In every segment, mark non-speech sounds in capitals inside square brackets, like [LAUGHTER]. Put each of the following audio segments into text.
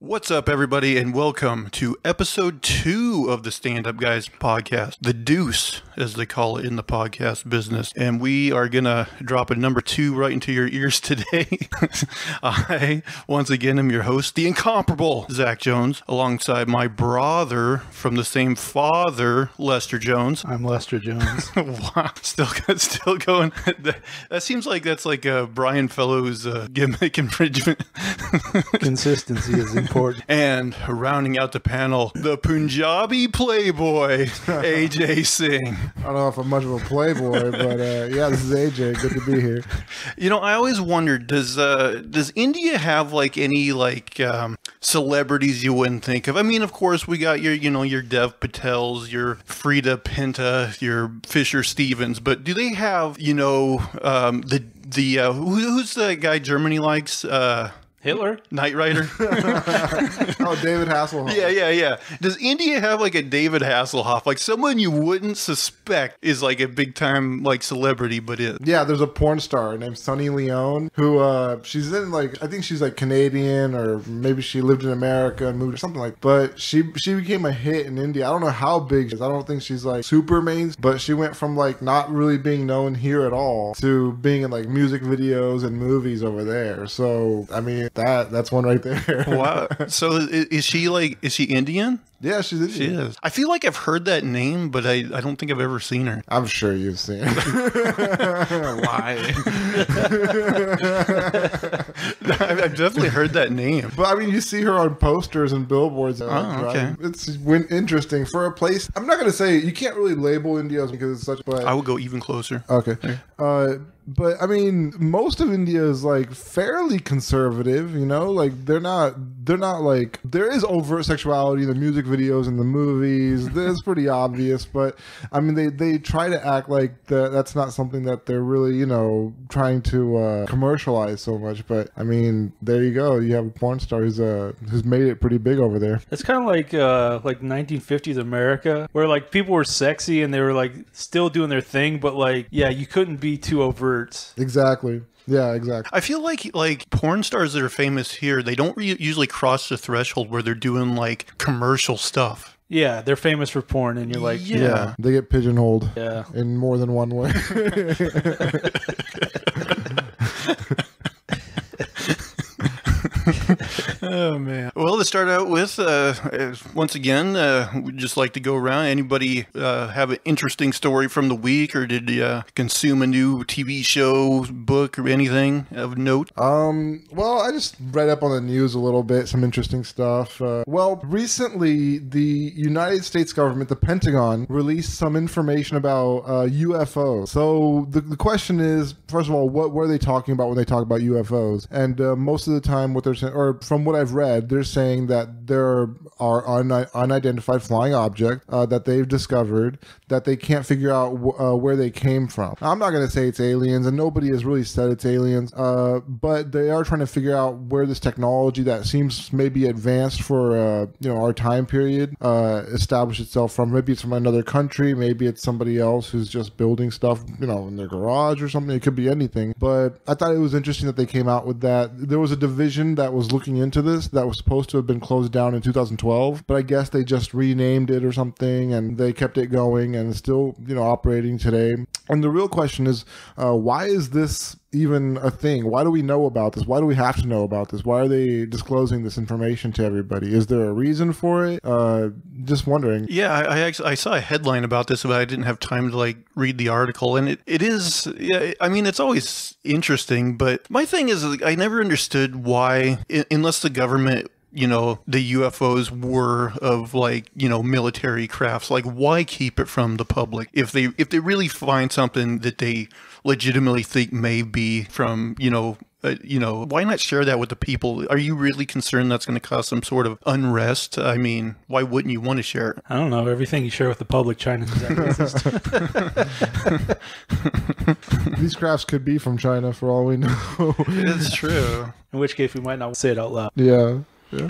What's up, everybody, and welcome to episode two of the Stand Up Guys podcast, the Deuce, as they call it in the podcast business. And we are going to drop a number two right into your ears [LAUGHS] today. I, once again, am your host, the incomparable Zach Jones, alongside my brother from the same father, Lester Jones. I'm Lester Jones. [LAUGHS] wow, still, still going. That seems like that's like a Brian Fellows uh, gimmick [LAUGHS] infringement. Consistency is important. [LAUGHS] And rounding out the panel, the Punjabi playboy, [LAUGHS] AJ Singh. I don't know if I'm much of a playboy, but uh, yeah, this is AJ. Good to be here. You know, I always wondered does uh, does India have like any like um, celebrities you wouldn't think of? I mean, of course, we got your you know your Dev Patels, your Freida Pinto, your Fisher Stevens, but do they have you know um, the the uh, who, who's the guy Germany likes? Uh, Hitler? Knight Rider. [LAUGHS] [LAUGHS] oh, David Hasselhoff. Yeah, yeah, yeah. Does India have like a David Hasselhoff, like someone you wouldn't suspect is like a big time like celebrity, but is? Yeah, there's a porn star named Sunny Leone who uh she's in like I think she's like Canadian or maybe she lived in America and moved or something like. But she she became a hit in India. I don't know how big she is. I don't think she's like super main, but she went from like not really being known here at all to being in like music videos and movies over there. So I mean that that's one right there. wow. So is, is she like is she Indian? Yeah, she's Indian. She is. I feel like I've heard that name, but I, I don't think I've ever seen her. I'm sure you've seen. [LAUGHS] Why? [LAUGHS] [LAUGHS] I've, definitely heard that name. But I mean, you see her on posters and billboards. and, Oh, right? okay. It's interesting for a place. I'm not going to say you can't really label India because it's such, but I would go even closer. okay. Uh, but I mean, most of India is like fairly conservative. You know, like they're not. They're not like there is overt sexuality in the music videos and the movies. That's pretty [LAUGHS] obvious. But I mean, they they try to act like that. That's not something that they're really you know trying to uh, commercialize so much. But I mean, there you go. You have a porn star who's uh who's made it pretty big over there. It's kind of like uh, like 1950s America, where like people were sexy and they were like still doing their thing, but like yeah, you couldn't be too overt. Exactly. Yeah, exactly. I feel like like porn stars that are famous here, they don't re- usually cross the threshold where they're doing like commercial stuff. Yeah, they're famous for porn, and you're like, Yeah. Yeah, they get pigeonholed yeah. in more than one way. [LAUGHS] [LAUGHS] [LAUGHS] Oh man. Well, to start out with, uh, uh, once again, uh, we'd just like to go around. Anybody uh, have an interesting story from the week, or did you uh, consume a new TV show, book, or anything of note? Um, well, I just read up on the news a little bit, some interesting stuff. Uh, well, recently, the United States government, the Pentagon, released some information about uh, UFOs. So the, the question is, first of all, what were they talking about when they talk about UFOs? And uh, most of the time, what they're saying, or from what I've read, they're saying that there are un- unidentified flying objects uh, that they've discovered that they can't figure out wh- uh, where they came from. I'm not going to say it's aliens, and nobody has really said it's aliens, uh, but they are trying to figure out where this technology that seems maybe advanced for uh, you know our time period uh, established itself from. Maybe it's from another country, maybe it's somebody else who's just building stuff, you know, in their garage or something. It could be anything. But I thought it was interesting that they came out with that. There was a division that was looking into that was supposed to have been closed down in 2012, but I guess they just renamed it or something, and they kept it going and it's still you know operating today. And the real question is, uh, why is this even a thing? Why do we know about this? Why do we have to know about this? Why are they disclosing this information to everybody? Is there a reason for it? Uh, just wondering. Yeah, I, I actually I saw a headline about this, but I didn't have time to like read the article. And it, it is, yeah, I mean, it's always interesting. But my thing is, like, I never understood why, unless the government you know the UFOs were of like you know military crafts like why keep it from the public if they if they really find something that they legitimately think may be from you know uh, you know why not share that with the people are you really concerned that's going to cause some sort of unrest i mean why wouldn't you want to share it I don't know. Everything you share with the public, China is that racist. [LAUGHS] [LAUGHS] These crafts could be from China for all we know. it's true In which case, we might not say it out loud. yeah.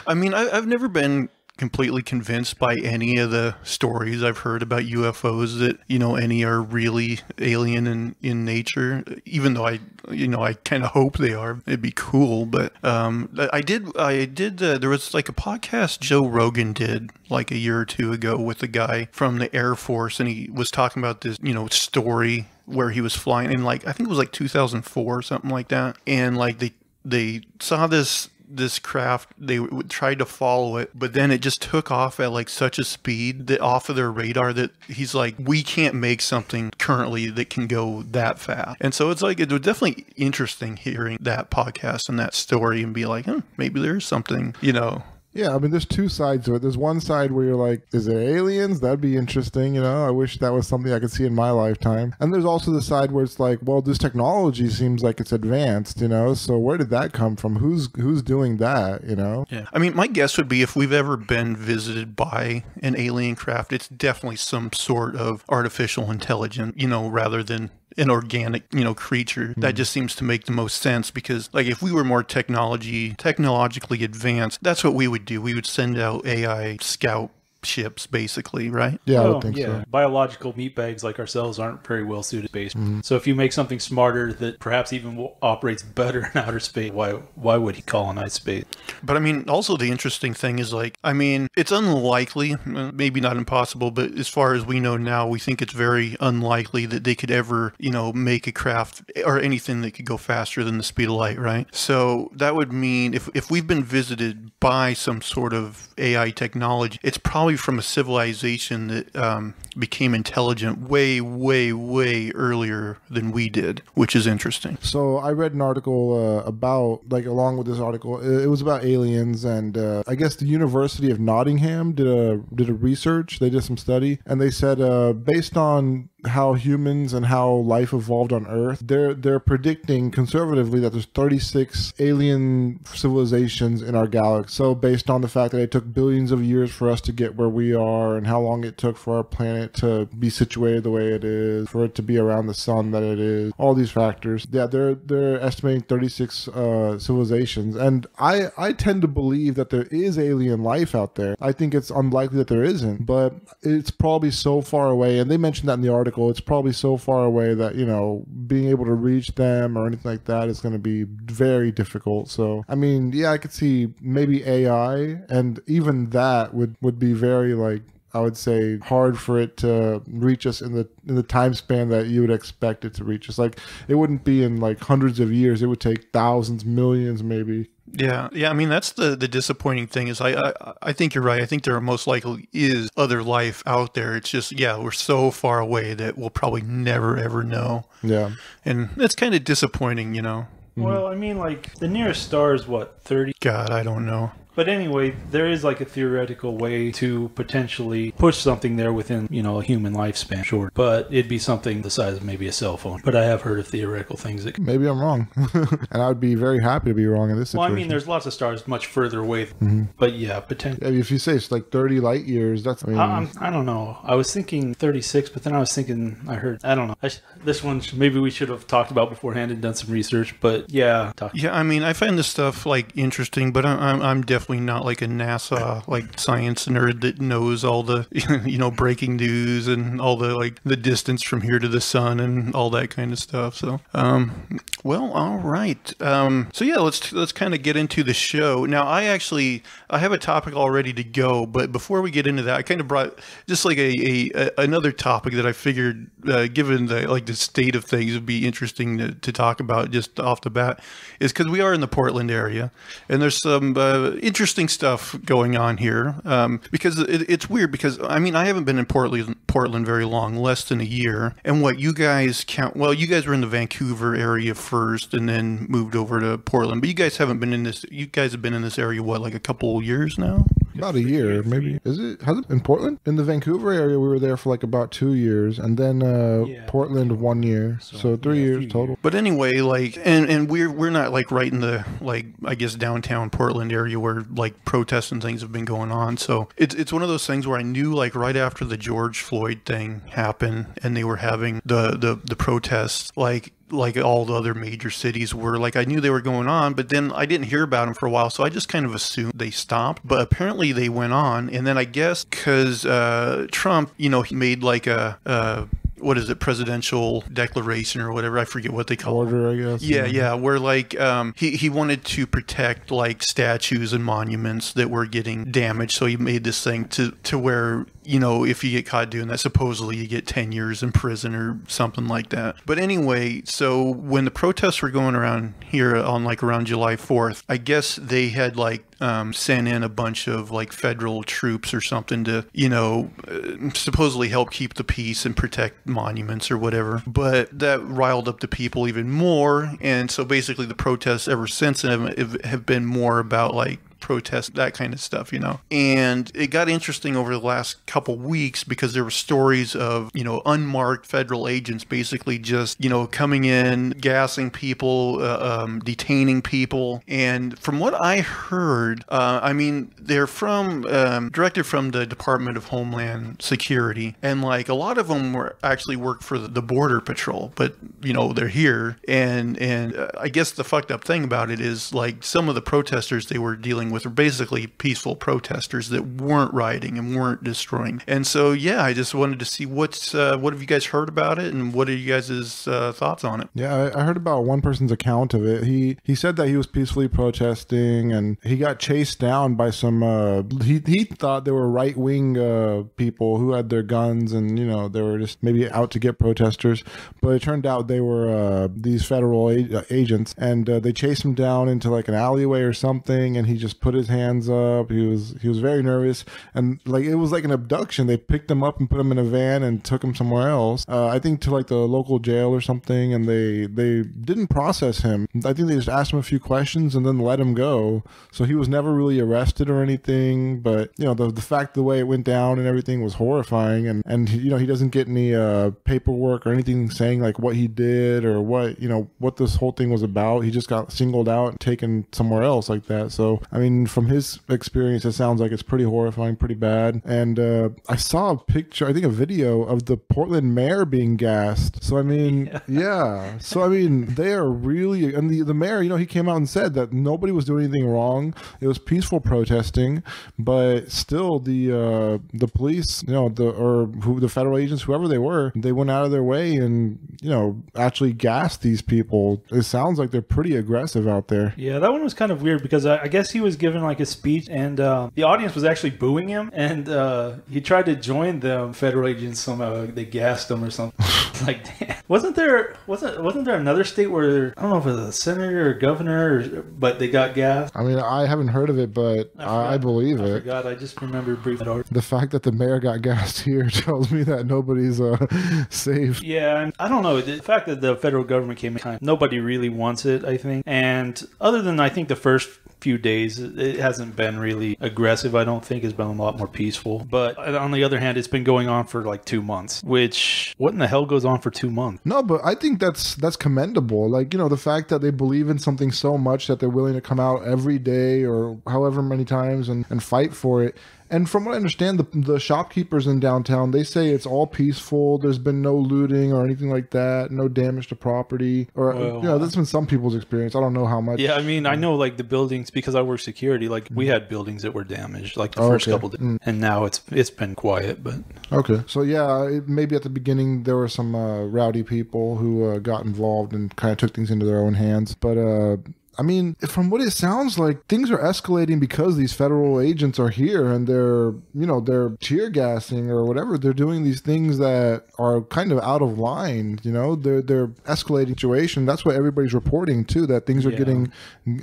I mean, I, I've never been completely convinced by any of the stories I've heard about UFOs that you know any are really alien in in nature. Even though I you know I kind of hope they are. It'd be cool, but um, I did I did uh, there was like a podcast Joe Rogan did like a year or two ago with a guy from the Air Force, and he was talking about this you know story where he was flying in like I think it was like 2004 or something like that, and like they they saw this this craft they tried to follow it but then it just took off at like such a speed that off of their radar that he's like we can't make something currently that can go that fast. And so it's like it was definitely interesting hearing that podcast and that story and be like hmm, maybe there's something you know Yeah, I mean, there's two sides to it. There's one side where you're like, is it aliens? That'd be interesting. You know, I wish that was something I could see in my lifetime. And there's also the side where it's like, well, this technology seems like it's advanced. You know, so where did that come from? Who's who's doing that? You know? Yeah. I mean, my guess would be if we've ever been visited by an alien craft, it's definitely some sort of artificial intelligence, you know, rather than an organic, you know, creature. That mm-hmm. just seems to make the most sense because like if we were more technology technologically advanced, that's what we would do. We would send out AI scout ships basically, right? Yeah, I Oh, would think so. Biological meatbags like ourselves aren't very well suited to space. Mm-hmm. So if you make something smarter that perhaps even operates better [LAUGHS] in outer space, why why would he colonize space? But I mean, also the interesting thing is like, I mean, it's unlikely, maybe not impossible, but as far as we know now, we think it's very unlikely that they could ever, you know, make a craft or anything that could go faster than the speed of light, right? So that would mean if, if we've been visited by some sort of AI technology, it's probably from a civilization that um, became intelligent way, way, way earlier than we did, which is interesting. So I read an article uh, about, like, along with this article, it, was about aliens, and uh, I guess the University of Nottingham did a did a research. They did some study, and they said uh, based on how humans and how life evolved on Earth, they're they're predicting conservatively that there's 36 alien civilizations in our galaxy. So based on the fact that it took billions of years for us to get where we are, and how long it took for our planet to be situated the way it is, for it to be around the sun that it is, all these factors, yeah, they're they're estimating 36 uh, civilizations, and I I tend to believe that there is alien life out there. I think it's unlikely that there isn't, but it's probably so far away, and they mentioned that in the article. It's probably so far away that you know being able to reach them or anything like that is going to be very difficult. So I mean, yeah, I could see maybe AI, and even that would would be very like I would say hard for it to reach us in the in the time span that you would expect it to reach us. Like it wouldn't be in like hundreds of years. It would take thousands, millions, maybe. Yeah, yeah. I mean, that's the the disappointing thing is I, I I think you're right. I think there most likely is other life out there. It's just yeah, we're so far away that we'll probably never ever know, Yeah. and it's kind of disappointing, you know. Well, I mean, like the nearest star is what thirty. God, I don't know. But anyway, there is like a theoretical way to potentially push something there within, you know, a human lifespan. Sure. But it'd be something the size of maybe a cell phone. But I have heard of theoretical things that. Maybe I'm wrong, [LAUGHS] and I would be very happy to be wrong in this Well, I mean, there's lots of stars much further away. Mm-hmm. But yeah, potentially. if you say it's like 30 light years, that's I mean, I, I'm, I don't know. I was thinking 36, but then I was thinking I heard I don't know. I sh- this one sh- maybe we should have talked about beforehand and done some research. But yeah, talk- Yeah, I mean, I find this stuff like interesting, but I'm I'm, I'm definitely not like a NASA like science nerd that knows all the [LAUGHS] you know breaking news and all the like the distance from here to the sun and all that kind of stuff. So, um, well, all right. Um, so yeah, let's let's kind of get into the show now. I actually I have a topic all ready to go, but before we get into that, I kind of brought just like a, a, a another topic that I figured, uh, given the like the state of things, would be interesting to, to talk about just off the bat, is because we are in the Portland area, and there's some uh, interesting stuff going on here. Um, because it, it's weird because I mean I haven't been in Portland Portland very long, less than a year, and what you guys count? Well, you guys were in the Vancouver area first, and then moved over to Portland, but you guys haven't been in this. You guys have been in this area what like a couple years now? about a year, maybe. Is it? Has it in Portland? In the Vancouver area, we were there for like about two years, and then uh, Yeah. Portland one year, so, three yeah, years few total. But anyway, like, and and we're we're not like right in the like I guess downtown Portland area where like protests and things have been going on. So it's it's one of those things where I knew like right after the George Floyd thing happened and they were having the the the protests, like like all the other major cities were. Like I knew they were going on, but then I didn't hear about them for a while, so I just kind of assumed they stopped. But apparently they went on, and then I guess because uh, Trump, you know, he made like a. Uh, what is it presidential declaration or whatever i forget what they call it Order, I guess. yeah, yeah, where like um, he he wanted to protect like statues and monuments that were getting damaged, so he made this thing to to where you know if you get caught doing that, supposedly you get ten years in prison or something like that. But anyway, so when the protests were going around here on like around July fourth, I guess they had like um, sent in a bunch of like federal troops or something to you know uh, supposedly help keep the peace and protect monuments or whatever. But that riled up the people even more, and so basically the protests ever since have, have been more about like protest that kind of stuff you know? And it got interesting over the last couple weeks because there were stories of you know unmarked federal agents basically just you know coming in gassing people uh, um, detaining people. And from what i heard uh, i mean they're from um, directed from the department of homeland security. And like a lot of them were actually work for the border patrol but you know they're here. And and uh, i guess the fucked up thing about it is like some of the protesters they were dealing with were basically peaceful protesters that weren't rioting and weren't destroying and so yeah i just wanted to see what's uh, what have you guys heard about it and what are you guys' uh, thoughts on it Yeah, I, I heard about one person's account of it. He he said that he was peacefully protesting and he got chased down by some. Uh, he he thought they were right wing uh, people who had their guns and you know they were just maybe out to get protesters, but it turned out they were uh, these federal uh, agents and uh, they chased him down into like an alleyway or something and he just put his hands up. He was he was very nervous and like it was like an abduction. They picked him up and put him in a van and took him somewhere else. Uh, I think to like the local jail or something, and they they didn't process him. I think they just asked him a few questions and then let him go. So he was never really arrested or anything. But you know the the fact the way it went down and everything was horrifying. And and you know he doesn't get any uh, paperwork or anything saying like what he did or what you know what this whole thing was about. He just got singled out and taken somewhere else like that. So I mean, from his experience, it sounds like it's pretty horrifying, pretty bad. And uh, I saw a picture, I think a video of the Portland mayor being gassed. So I mean, [LAUGHS] yeah. So I mean, they are really and the the mayor, you know, he came out and said that nobody was doing anything wrong. It was peaceful protesting, but still the uh, the police, you know, the or who the federal agents, whoever they were, they went out of their way and you know actually gassed these people. It sounds like they're pretty aggressive out there. Yeah, that one was kind of weird because I, I guess he was giving like a speech, and uh, the audience was actually booing him, and uh, he tried to join them. Federal agents somehow they gassed him or something. [LAUGHS] [LAUGHS] like, damn. wasn't there wasn't wasn't there another state where I don't know if it was a senator or governor, or, but they got gassed? I mean, I haven't heard of it, but I, I believe I it. forgot. I just remember briefly. The fact that the mayor got gassed [LAUGHS] here tells me that nobody's uh, safe. Yeah, and I don't know. The fact that the federal government came in, nobody really wants it, I think. And other than I think the first few days, it hasn't been really aggressive. I don't think it's been a lot more peaceful. But on the other hand, it's been going on for like two months. Which what in the hell goes on for two months? No, but I think that's that's commendable. Like you know, the fact that they believe in something so much that they're willing to come out every day or however many times and, and fight for it. And from what I understand, the, the shopkeepers in downtown they say it's all peaceful. There's been no looting or anything like that, no damage to property, or Well, you know, that's been some people's experience. I don't know how much. Yeah, I mean, I know like the buildings because I work security. Like we had buildings that were damaged, like the Oh, first okay. couple, days, and now it's it's been quiet. But Okay. So yeah, it, maybe at the beginning there were some uh, rowdy people who uh, got involved and kind of took things into their own hands. But uh, I mean, from what it sounds like, things are escalating because these federal agents are here and they're, you know, they're tear gassing or whatever. They're doing these things that are kind of out of line. You know, they're they're escalating situation. That's what everybody's reporting too. That things are Yeah. getting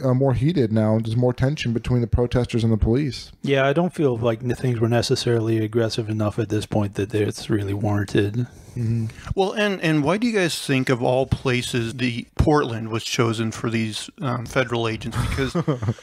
uh, more heated now. There's more tension between the protesters and the police. yeah, I don't feel like the things were necessarily aggressive enough at this point that it's really warranted. Well, and and why do you guys think of all places the Portland was chosen for these um, federal agents? Because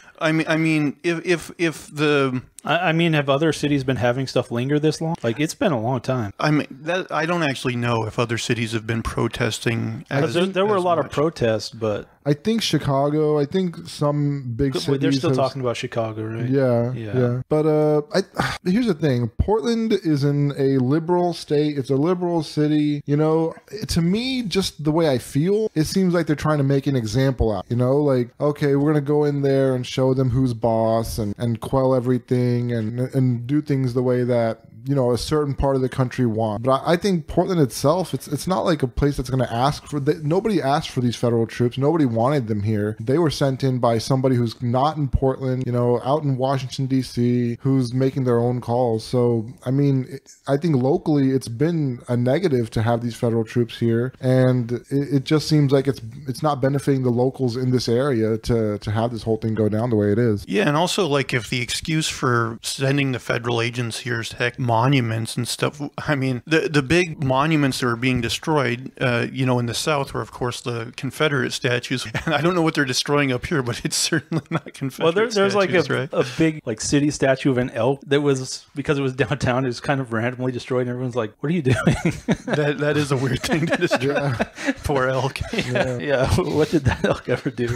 [LAUGHS] I mean, I mean, if if if the I, I mean, have other cities been having stuff linger this long? Like, it's been a long time. I mean, that I don't actually know if other cities have been protesting. As, There, there were a as lot of protests, but I think Chicago. I think some big cities. they're still have- talking about Chicago, right? Yeah, Yeah. yeah, But uh, I [SIGHS] here's the thing: Portland is in a liberal state. It's a liberal city. You know, to me, just the way I feel, it seems like they're trying to make an example out. You know, like okay, we're gonna go in there and show them who's boss and and quell everything and and do things the way that you know a certain part of the country want. But I, I think Portland itself, it's it's not like a place that's going to ask for. They, nobody asked for these federal troops. Nobody wanted them here. They were sent in by somebody who's not in Portland. You know, out in Washington D.C., who's making their own calls. So I mean, it- I think locally it's been a negative to have these federal troops here, and it, it just seems like it's it's not benefiting the locals in this area to to have this whole thing go down the way it is. Yeah, and also like if the excuse for sending the federal agents here is heck monuments and stuff. I mean, the the big monuments that are being destroyed, uh, you know, in the South were of course the Confederate statues. [LAUGHS] And I don't know what they're destroying up here, but it's [LAUGHS] certainly not Confederate. Well, there, there's like a, right? a big like city statue of an elk that was because it was downtown. It was kind of randomly destroyed, and everyone's like, "What are you doing?" [LAUGHS] that that is a weird thing to destroy. Yeah, Poor elk. yeah, what did that elk ever do?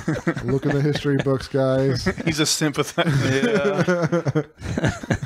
look in the history books, guys. He's a sympathizer. yeah.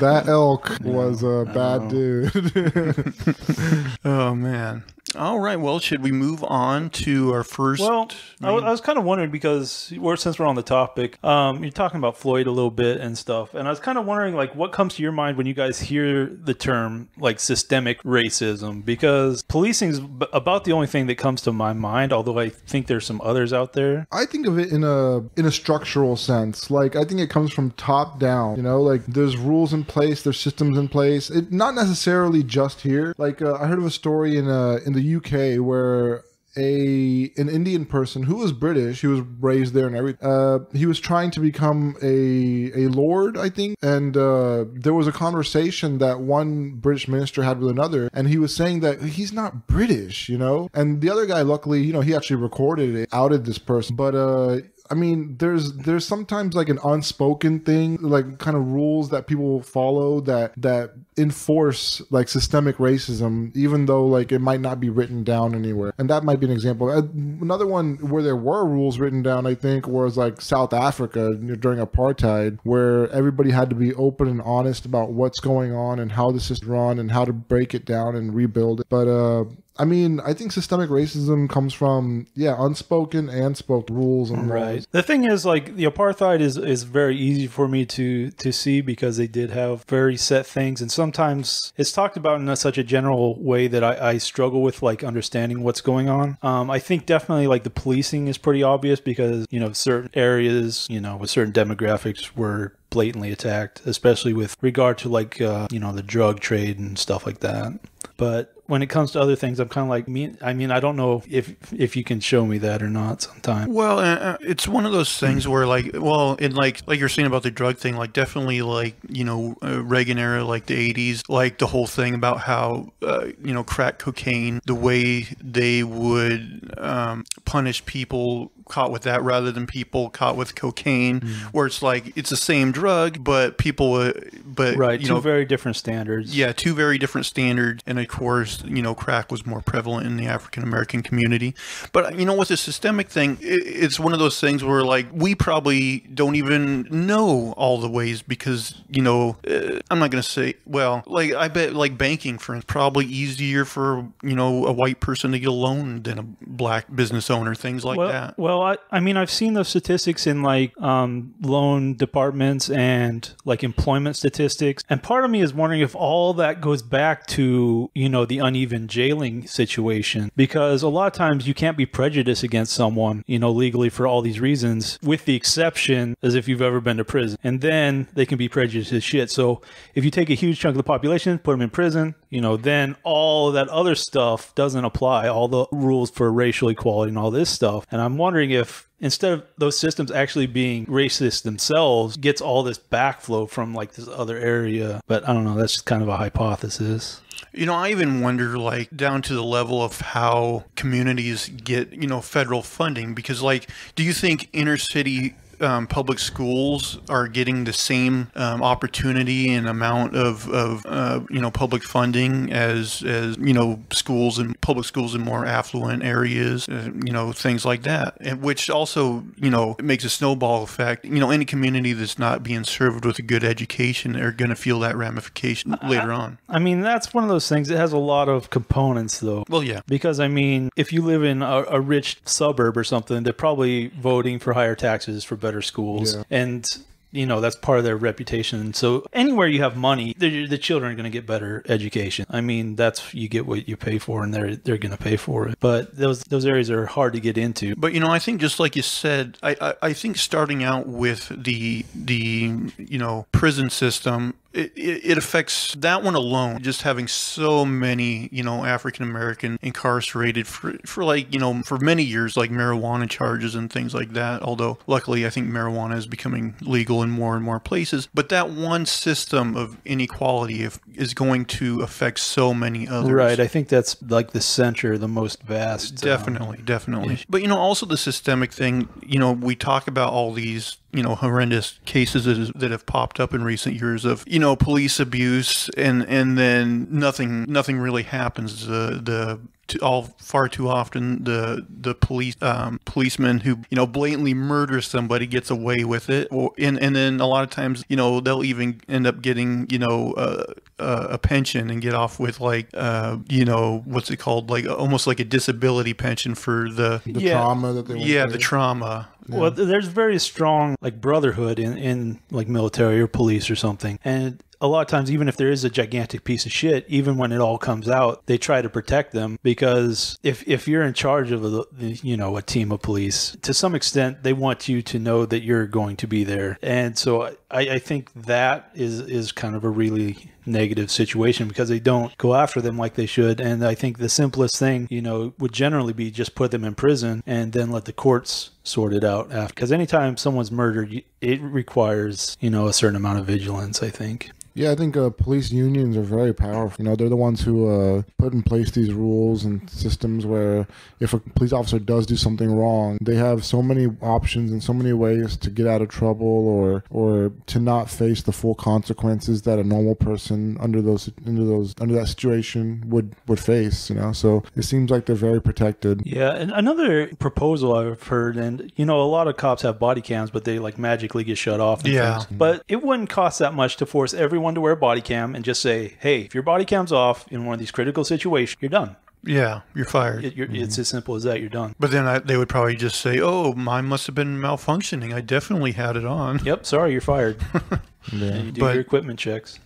That elk was a bad oh. dude. [LAUGHS] [LAUGHS] Oh man. All right. Well, should we move on to our first? Well, I, I was kind of wondering because we're, since we're on the topic, um, you're talking about Floyd a little bit and stuff, and I was kind of wondering like what comes to your mind when you guys hear the term like systemic racism because policing is b- about the only thing that comes to my mind. Although I think there's some others out there. I think of it in a in a structural sense. Like I think it comes from top down. You know, like there's rules in place, there's systems in place. It not necessarily just here. Like uh, I heard of a story in uh in the UK where a an Indian person who was British, he was raised there and everything. Uh, he was trying to become a a lord, I think, and uh, there was a conversation that one British minister had with another, and he was saying that he's not British, you know. And the other guy, luckily, you know, he actually recorded it, outed this person, but uh. I mean, there's there's sometimes like an unspoken thing, like kind of rules that people follow that that enforce like systemic racism, even though like it might not be written down anywhere. And that might be an example. Uh, Another one where there were rules written down, I think, was like South Africa during apartheid, where everybody had to be open and honest about what's going on and how the system run and how to break it down and rebuild it. But uh I mean, I think systemic racism comes from yeah, unspoken and spoken rules and laws. The thing is, like the apartheid is is very easy for me to to see because they did have very set things, and sometimes it's talked about in a, such a general way that I, I struggle with like understanding what's going on. Um, I think definitely like the policing is pretty obvious because you know certain areas, you know, with certain demographics were blatantly attacked, especially with regard to like uh, you know the drug trade and stuff like that. But when it comes to other things, I'm kind of like me. I mean, I don't know if if you can show me that or not Sometimes. Well, uh, uh, it's one of those things where, like, well, in like like you're saying about the drug thing, like definitely, like you know, uh, Reagan era, like the '80s, like the whole thing about how uh, you know crack cocaine, the way they would um, punish people caught with that rather than people caught with cocaine, where it's like it's the same drug, but people, uh, but Right, you two know, very different standards. yeah, two very different standards, and of course, you know, crack was more prevalent in the African American community. But you know, with the systemic thing, it's one of those things where, like, we probably don't even know all the ways because, you know, uh, I'm not going to say, well, like, I bet, like, banking, for probably easier for you know a white person to get a loan than a black business owner, things like well, that. well, I, I mean, I've seen those statistics in like um, loan departments and like employment statistics, and part of me is wondering if all that goes back to you know the uneven jailing situation because a lot of times you can't be prejudiced against someone you know legally for all these reasons, with the exception as if you've ever been to prison, and then they can be prejudiced as shit. So if you take a huge chunk of the population, put them in prison, you know, then all that other stuff doesn't apply. All the rules for racial equality and all this stuff. And I'm wondering if instead of those systems actually being racist themselves, gets all this backflow from like this other area. But I don't know. That's just kind of a hypothesis. You know, I even wonder, like, down to the level of how communities get, you know, federal funding. Because, like, do you think inner city um, public schools are getting the same um, opportunity and amount of, of uh, you know public funding as as you know schools and public schools in more affluent areas, uh, you know things like that, and which also you know makes a snowball effect. You know, any community that's not being served with a good education are going to feel that ramification later on. I mean, that's one of those things. It has a lot of components, though. Well, yeah. Because I mean, if you live in a, a rich suburb or something, they're probably voting for higher taxes for better schools, Yeah. and you know that's part of their reputation. So anywhere you have money, the the children are going to get better education. I mean, that's you get what you pay for, and they're they're going to pay for it. But those those areas are hard to get into. But you know, I think just like you said, I, I, I think starting out with the the you know prison system, it, it, affects that one alone. Just having so many you know African American incarcerated for for like you know for many years, like marijuana charges and things like that. Although luckily, I think marijuana is becoming legal in more and more places. But that one system of inequality if, is going to affect so many others. Right. I think that's like the center, the most vast. um, Definitely, definitely. But you know, also the systemic thing. You know, we talk about all these you know horrendous cases that, is, that have popped up in recent years of you know police abuse, and and then nothing nothing really happens. The the to all far too often the the police um, policeman who you know blatantly murders somebody gets away with it or and, and then a lot of times you know they'll even end up getting you know uh, uh, a pension and get off with like uh, you know what's it called like almost like a disability pension for the The Yeah. trauma that they yeah through. the trauma Well, there's very strong like brotherhood in, in like military or police or something. And a lot of times, even if there is a gigantic piece of shit, even when it all comes out, they try to protect them because if, if you're in charge of a, you know, a team of police, to some extent, they want you to know that you're going to be there. And so I, I think that is, is kind of a really negative situation because they don't go after them like they should. And I think the simplest thing, you know, would generally be just put them in prison and then let the courts sort it out after. Because anytime someone's murdered, it requires, you know, a certain amount of vigilance, I think. Yeah, I think uh, police unions are very powerful. You know, they're the ones who uh, put in place these rules and systems where if a police officer does do something wrong, they have so many options and so many ways to get out of trouble or or to not face the full consequences that a normal person under those under those under that situation would would face. You know, so it seems like they're very protected. Yeah, and another proposal I've heard, and you know, a lot of cops have body cams, but they like magically get shut off. And Yeah. things. Mm-hmm. but it wouldn't cost that much to force everyone to wear a body cam and just say, "Hey, if your body cam's off in one of these critical situations, you're done. Yeah you're fired It, you're, It's mm-hmm. as simple as that. You're done." but then I, they would probably just say oh mine must have been malfunctioning i definitely had it on Yep, sorry, you're fired. [LAUGHS] Yeah. And you do But- your equipment checks.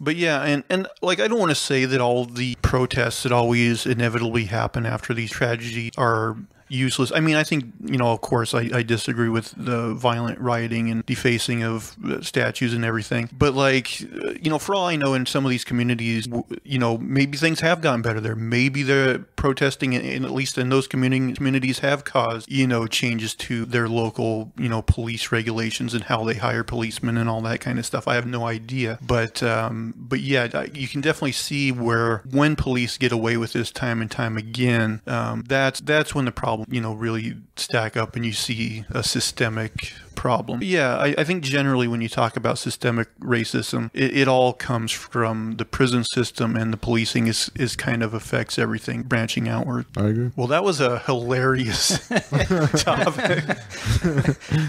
But yeah, and, and like I don't want to say that all the protests that always inevitably happen after these tragedies are useless. I mean, I think you know, of course, I, I disagree with the violent rioting and defacing of uh, statues and everything. But like, uh, you know, for all I know, in some of these communities, you know, maybe things have gotten better there. Maybe the protesting, in, in at least in those community communities, have caused you know changes to their local you know police regulations and how they hire policemen and all that kind of stuff. I have no idea, but um, but yeah, you can definitely see where when police get away with this time and time again, um, that's that's when the problem you know really stack up and you see a systemic problem. Yeah, I, I think generally when you talk about systemic racism, it, it all comes from the prison system and the policing is, is kind of affects everything branching outward. I agree. Well, that was a hilarious [LAUGHS] topic.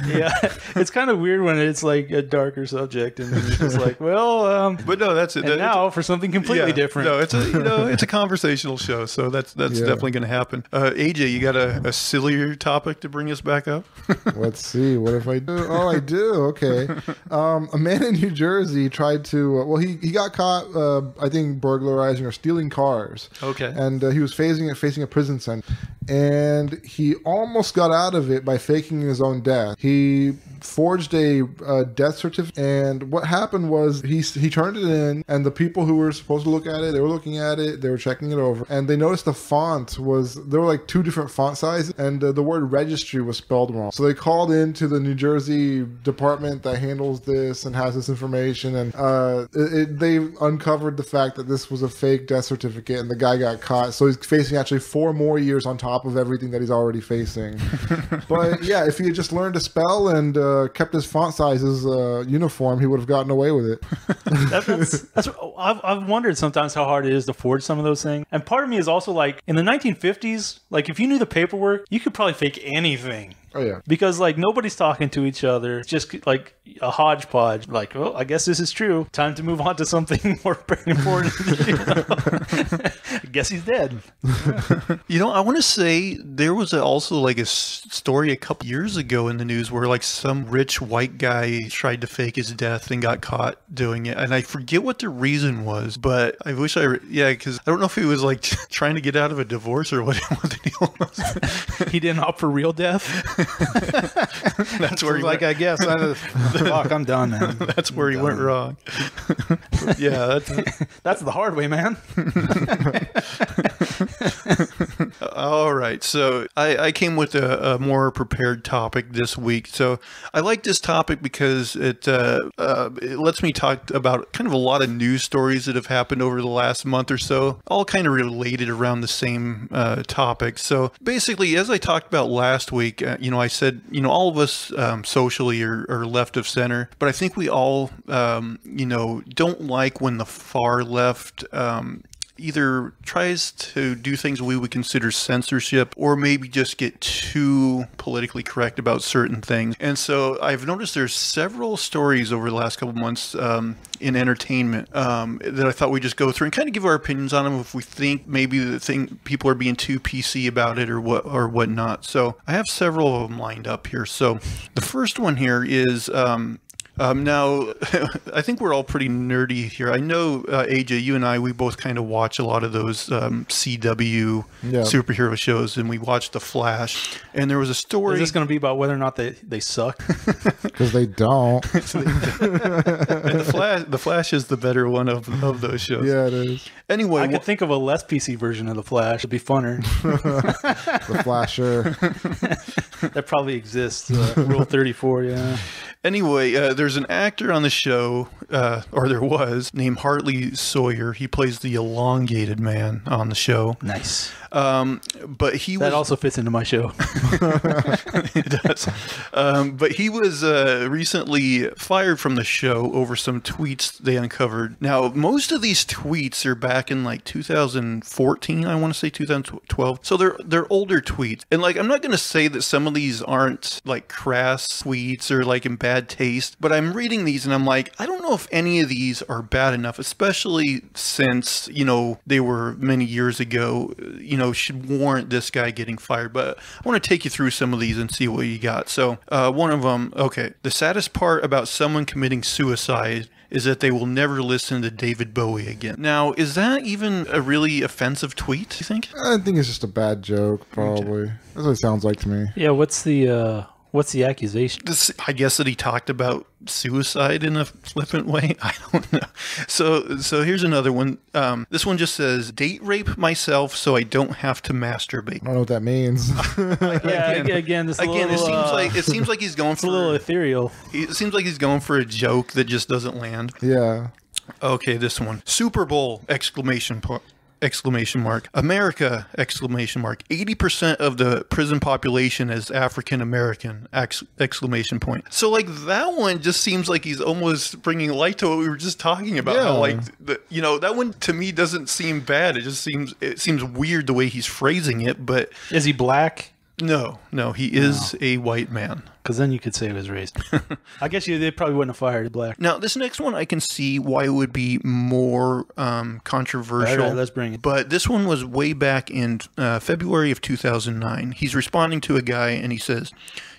yeah, it's kind of weird when it's like a darker subject, and then it's just like, well, um, But no, that's it. and That- now for something completely yeah, different. No, it's a you know it's a [LAUGHS] conversational show, so that's that's Yeah. definitely going to happen. Uh, AJ, you got a, a sillier topic to bring us back up? Let's see. What if I do? Oh, I do. Okay. [LAUGHS] Um, a man in New Jersey tried to. Uh, well, he, he got caught. Uh, I think burglarizing or stealing cars. Okay. And uh, he was facing facing a prison sentence, and he almost got out of it by faking his own death. He forged a uh, death certificate, and what happened was he he turned it in, and the people who were supposed to look at it, they were looking at it, they were checking it over, and they noticed the font was there were like two different font sizes, and uh, the word registry was spelled wrong. So they called into the New Jersey department that handles this and has this information, and uh, it, it, they uncovered the fact that this was a fake death certificate, and the guy got caught. So he's facing actually four more years on top of everything that he's already facing. [LAUGHS] but yeah, if he had just learned to spell and uh, kept his font sizes uh, uniform, he would have gotten away with it. [LAUGHS] That, that's that's I've, I've wondered sometimes how hard it is to forge some of those things. And part of me is also like in the 1950s, like if you knew the paperwork, you could probably fake anything. Oh yeah. Because like nobody's talking to each other, it's just like a hodgepodge. Like, well, I guess this is true. Time to move on to something [LAUGHS] more important. [LAUGHS] [LAUGHS] you know? I guess he's dead. You know, I want to say there was a, also like a s- story a couple years ago in the news where like some rich white guy tried to fake his death and got caught doing it, and I forget what the reason was, but I wish I re- yeah because I don't know if he was like trying to get out of a divorce or what, what the deal was. He didn't opt for real death. [LAUGHS] That's where he like, went. I guess. I, fuck, I'm done, man. [LAUGHS] That's where he went wrong. [LAUGHS] yeah, that's That's the hard way, man. All right. So I, I came with a, a more prepared topic this week. So I like this topic because it, uh, uh, it lets me talk about kind of a lot of news stories that have happened over the last month or so, all kind of related around the same uh, topic. So basically, as I talked about last week, uh, you know, I said, you know, all of us um, socially are, are left of center, but I think we all, um, you know, don't like when the far left um, either tries to do things we would consider censorship or maybe just get too politically correct about certain things. And so I've noticed there's several stories over the last couple months um, in entertainment um, that I thought we'd just go through and kind of give our opinions on them if we think maybe the thing people are being too PC about it or what or whatnot. So I have several of them lined up here. So the first one here is um, um, now, [LAUGHS] I think we're all pretty nerdy here. I know, uh, AJ, you and I, we both kind of watch a lot of those um, CW Yeah. superhero shows, and we watched The Flash. And there was a story. Is this going to be about whether or not they, they suck? [LAUGHS] [LAUGHS] Because they don't. and the Flash, the Flash is the better one of, of those shows. yeah, it is. Anyway, I wh- could think of a less PC version of the Flash. It'd be funner. The Flasher. That probably exists. Uh, Rule 34, yeah. Anyway, uh, there's an actor on the show, uh, or there was, named Hartley Sawyer. He plays the elongated man on the show. Nice. Um, but he That was also fits into my show. [LAUGHS] it does. Um, but he was uh, recently fired from the show over some tweets they uncovered. Now, most of these tweets are back in like 2014. I want to say 2012. So they're they're older tweets. And like, I'm not going to say that some of these aren't like crass tweets or like in bad taste, but I'm reading these and I'm like, I don't know if any of these are bad enough, especially since you know they were many years ago. You know, should warrant this guy getting fired. But I want to take you through some of these and see what you got. So, uh, one of them, okay, the saddest part about someone committing suicide is that they will never listen to David Bowie again. Now, is that even a really offensive tweet? You think? I think it's just a bad joke, probably. That's what it sounds like to me. Yeah, what's the uh, what's the accusation? This, I guess that he talked about suicide in a flippant way. [LAUGHS] I don't know. So, so here's another one. Um, this one just says, "Date rape myself so I don't have to masturbate." I don't know what that means. [LAUGHS] Yeah, Again- again, this Again, it seems uh, like it seems like he's going [LAUGHS] for a little ethereal. It seems like he's going for a joke that just doesn't land. yeah. Okay, this one. Super Bowl exclamation point. Exclamation mark. America! Exclamation mark. Eighty percent of the prison population is African American! Ex- Exclamation point. So like that one just seems like he's almost bringing light to what we were just talking about. Yeah. like the, you know that one to me doesn't seem bad. It just seems it seems weird the way he's phrasing it. But Is he black? No, no, he is a white man. Because then you could say it was race. [LAUGHS] I guess you they probably wouldn't have fired a black. Now, this next one, I can see why it would be more um, controversial. Right, let's bring it. But this one was way back in uh, February of 2009. He's responding to a guy and he says,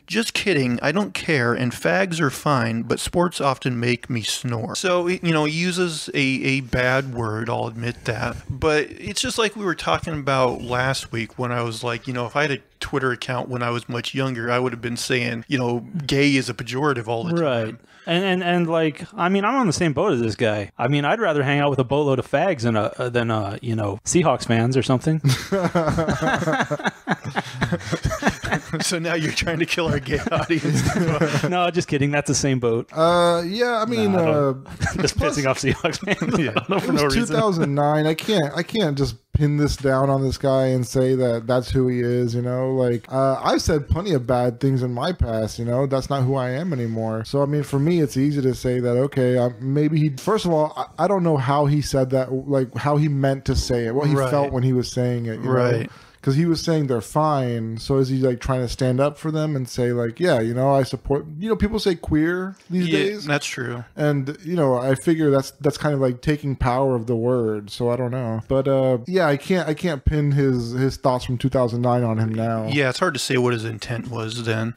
just kidding, I don't care, and fags are fine, but sports often make me snore. So, you know, he uses a, a bad word, I'll admit that. But it's just like we were talking about last week when I was like, you know, if I had a Twitter account when I was much younger, I would have been saying, you know, gay is a pejorative all the time. Right. And, and and like I mean I'm on the same boat as this guy. I mean I'd rather hang out with a boatload of fags than a uh, than uh you know Seahawks fans or something. [LAUGHS] [LAUGHS] [LAUGHS] so now you're trying to kill our gay [LAUGHS] audience. [LAUGHS] no, just kidding. That's the same boat. Uh, yeah. I mean, Nah, I uh, don't- Just pissing off Seahawks fans. I don't know for it no was reason. 2009. I can't. I can't just pin this down on this guy and say that that's who he is. You know, like uh, I've said plenty of bad things in my past. You know, that's not who I am anymore. So I mean, for me, it's easy to say that okay, uh, maybe he. First of all, I, I don't know how he said that, like how he meant to say it, what he Right. felt when he was saying it. You Right. Because he was saying they're fine. So is he like trying to stand up for them and say like, yeah, you know, I support. You know, people say queer these Yeah, days. that's true. and you know i figure that's that's kind of like taking power of the word so i don't know but uh yeah i can't i can't pin his his thoughts from 2009 on him now Yeah, it's hard to say what his intent was then.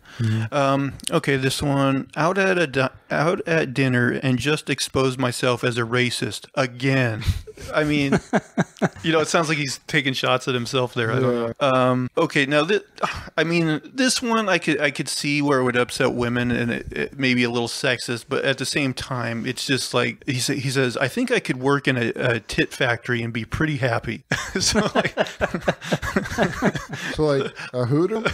Um, okay, this one out at a di- out at dinner and just exposed myself as a racist again. [LAUGHS] I mean, you know, it sounds like he's taking shots at himself there. I don't know. Um, okay, now this, I mean, this one I could I could see where it would upset women and it, it may be a little sexist, but at the same time, it's just like he sa- he says, I think I could work in a, a tit factory and be pretty happy. [LAUGHS] so like, so like a hooter [LAUGHS]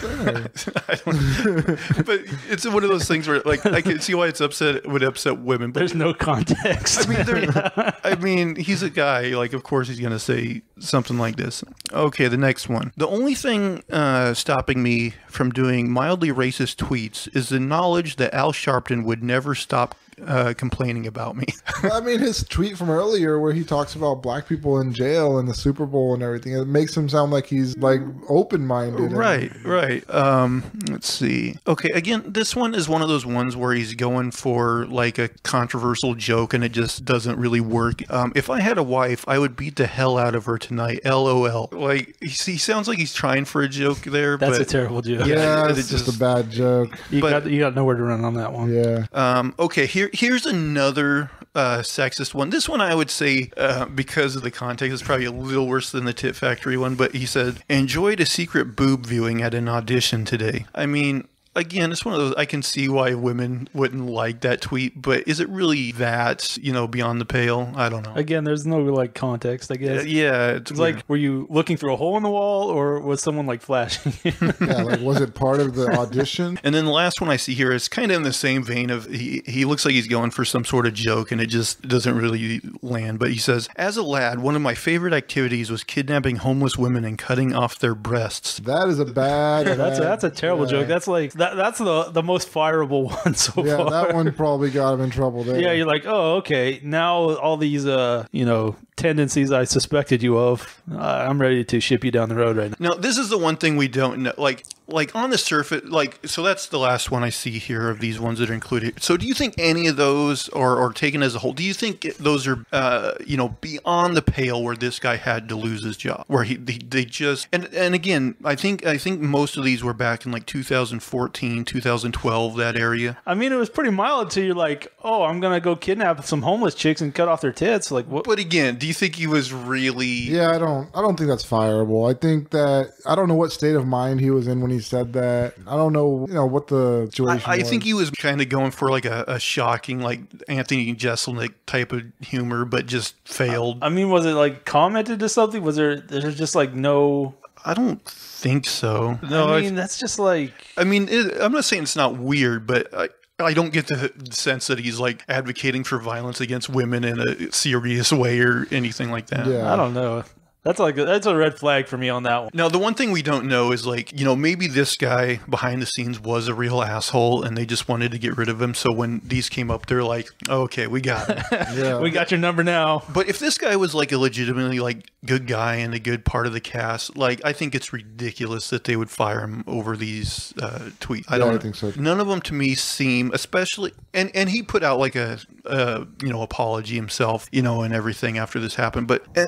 I don't, but it's one of those things where, like, I can see why it's upset would upset women. But There's no context. I mean, there- I mean, he's a guy. Like, of course, he's gonna say something like this. Okay, the next one. The only thing uh, stopping me from doing mildly racist tweets is the knowledge that Al Sharpton would never stop uh, complaining about me. [LAUGHS] i mean his tweet from earlier where he talks about black people in jail and the super bowl and everything it makes him sound like he's like open-minded and- Right, right. Um, let's see. Okay, again, this one is one of those ones where he's going for like a controversial joke and it just doesn't really work. Um, if I had a wife, I would beat the hell out of her tonight. LOL. Like he, he sounds like he's trying for a joke there, That's but a terrible joke. yeah it's just, just- a bad joke You but- got you got nowhere to run on that one. yeah Um, okay, here here's another uh, sexist one. This one I would say uh, because of the context is probably a little worse than the Tit Factory one. But he said enjoyed a secret boob viewing at an audition today. I mean. Again, it's one of those. I can see why women wouldn't like that tweet, but is it really that you know beyond the pale? I don't know. Again, there's no like context. I guess Uh, yeah, it's, it's like, were you looking through a hole in the wall, or was someone like flashing? [LAUGHS] yeah like was it part of the audition And then the last one I see here is kind of in the same vein of he, he looks like he's going for some sort of joke and it just doesn't really land. But he says, As a lad, one of my favorite activities was kidnapping homeless women and cutting off their breasts. that is a bad [LAUGHS] that's a, that's a terrible yeah. joke. That's like that. That's the the most fireable [LAUGHS] one so yeah far. Yeah, that one probably got him in trouble there Yeah, you're like, oh, okay. Now all these, uh, you know, tendencies I suspected you of, uh, I'm ready to ship you down the road right now. Now, this is the one thing we don't know. Like, like on the surface, like, so that's the last one I see here of these ones that are included. So, do you think any of those, or, or taken as a whole, do you think those are, uh, you know, beyond the pale where this guy had to lose his job, where he they, they just and and again, I think I think most of these were back in like 2014, 2012, that area. I mean, it was pretty mild until you're like, oh, I'm gonna go kidnap some homeless chicks and cut off their tits. Like, what? But again, do you think he was really? Yeah, I don't. I don't think that's fireable. I think that I don't know what state of mind he was in when he said that. I don't know, you know, what the situation. I, I was. think he was kind of going for like a, a shocking, like Anthony Jeselnik type of humor, but just failed. I mean, was it like commented to something? Was there? There's just like no. I don't think so. No, I I mean, that's just like. I mean, it, I'm not saying it's not weird, but I, I don't get the sense that he's like advocating for violence against women in a serious way or anything like that. Yeah. I don't know. That's like that's a red flag for me on that one. Now, the one thing we don't know is like, you know, maybe this guy behind the scenes was a real asshole and they just wanted to get rid of him. So when these came up, they're like, okay, we got it. [LAUGHS] Yeah. We got your number now. But if this guy was like a legitimately like good guy and a good part of the cast, like I think it's ridiculous that they would fire him over these uh, tweets. I Yeah, don't I think so. None of them to me seem, especially, and and he put out like a, uh you know apology himself, you know, and everything after this happened. But uh,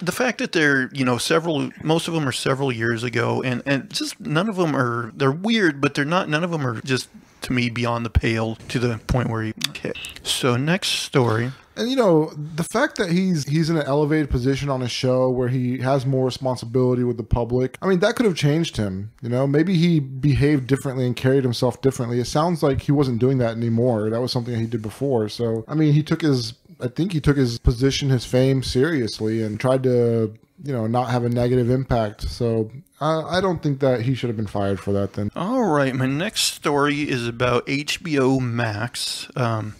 the fact that they're you know several, most of them are several years ago, and and just none of them are they're weird, but they're not. None of them are just to me beyond the pale to the point where he. Okay. So next story. And you know, the fact that he's he's in an elevated position on a show where he has more responsibility with the public. I mean, that could have changed him. You know, maybe he behaved differently and carried himself differently. It sounds like he wasn't doing that anymore. That was something he did before. So, I mean, he took his I think he took his position, his fame seriously and tried to, you know, not have a negative impact. So, uh, I don't think that he should have been fired for that then. All right, my next story is about HBO Max. Um,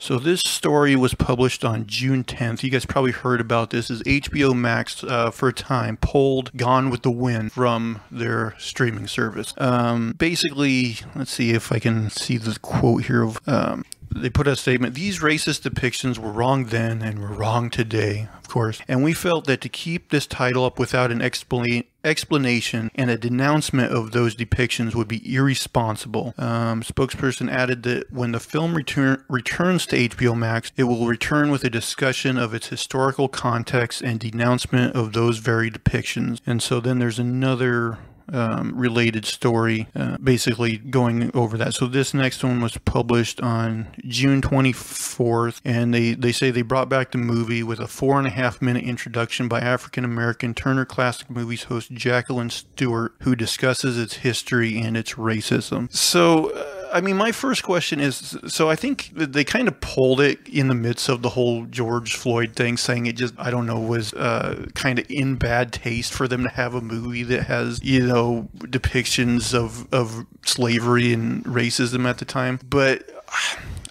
So this story was published on June 10th. You guys probably heard about this. Is HBO Max uh, for a time pulled Gone with the Wind from their streaming service? Um, basically, let's see if I can see the quote here of. Um, they put a statement these racist depictions were wrong then and were wrong today of course and we felt that to keep this title up without an explanation explanation and a denouncement of those depictions would be irresponsible. Um, spokesperson added that when the film return, returns to HBO Max, it will return with a discussion of its historical context and denouncement of those very depictions. And so then there's another um, related story, uh, basically going over that. So this next one was published on June 24th, and they, they say they brought back the movie with a four and a half minute introduction by African American Turner Classic Movies host Jacqueline Stewart, who discusses its history and its racism. So. Uh, I mean, my first question is so I think they kind of pulled it in the midst of the whole George Floyd thing, saying it just, I don't know, was uh, kind of in bad taste for them to have a movie that has, you know, depictions of, of slavery and racism at the time. But.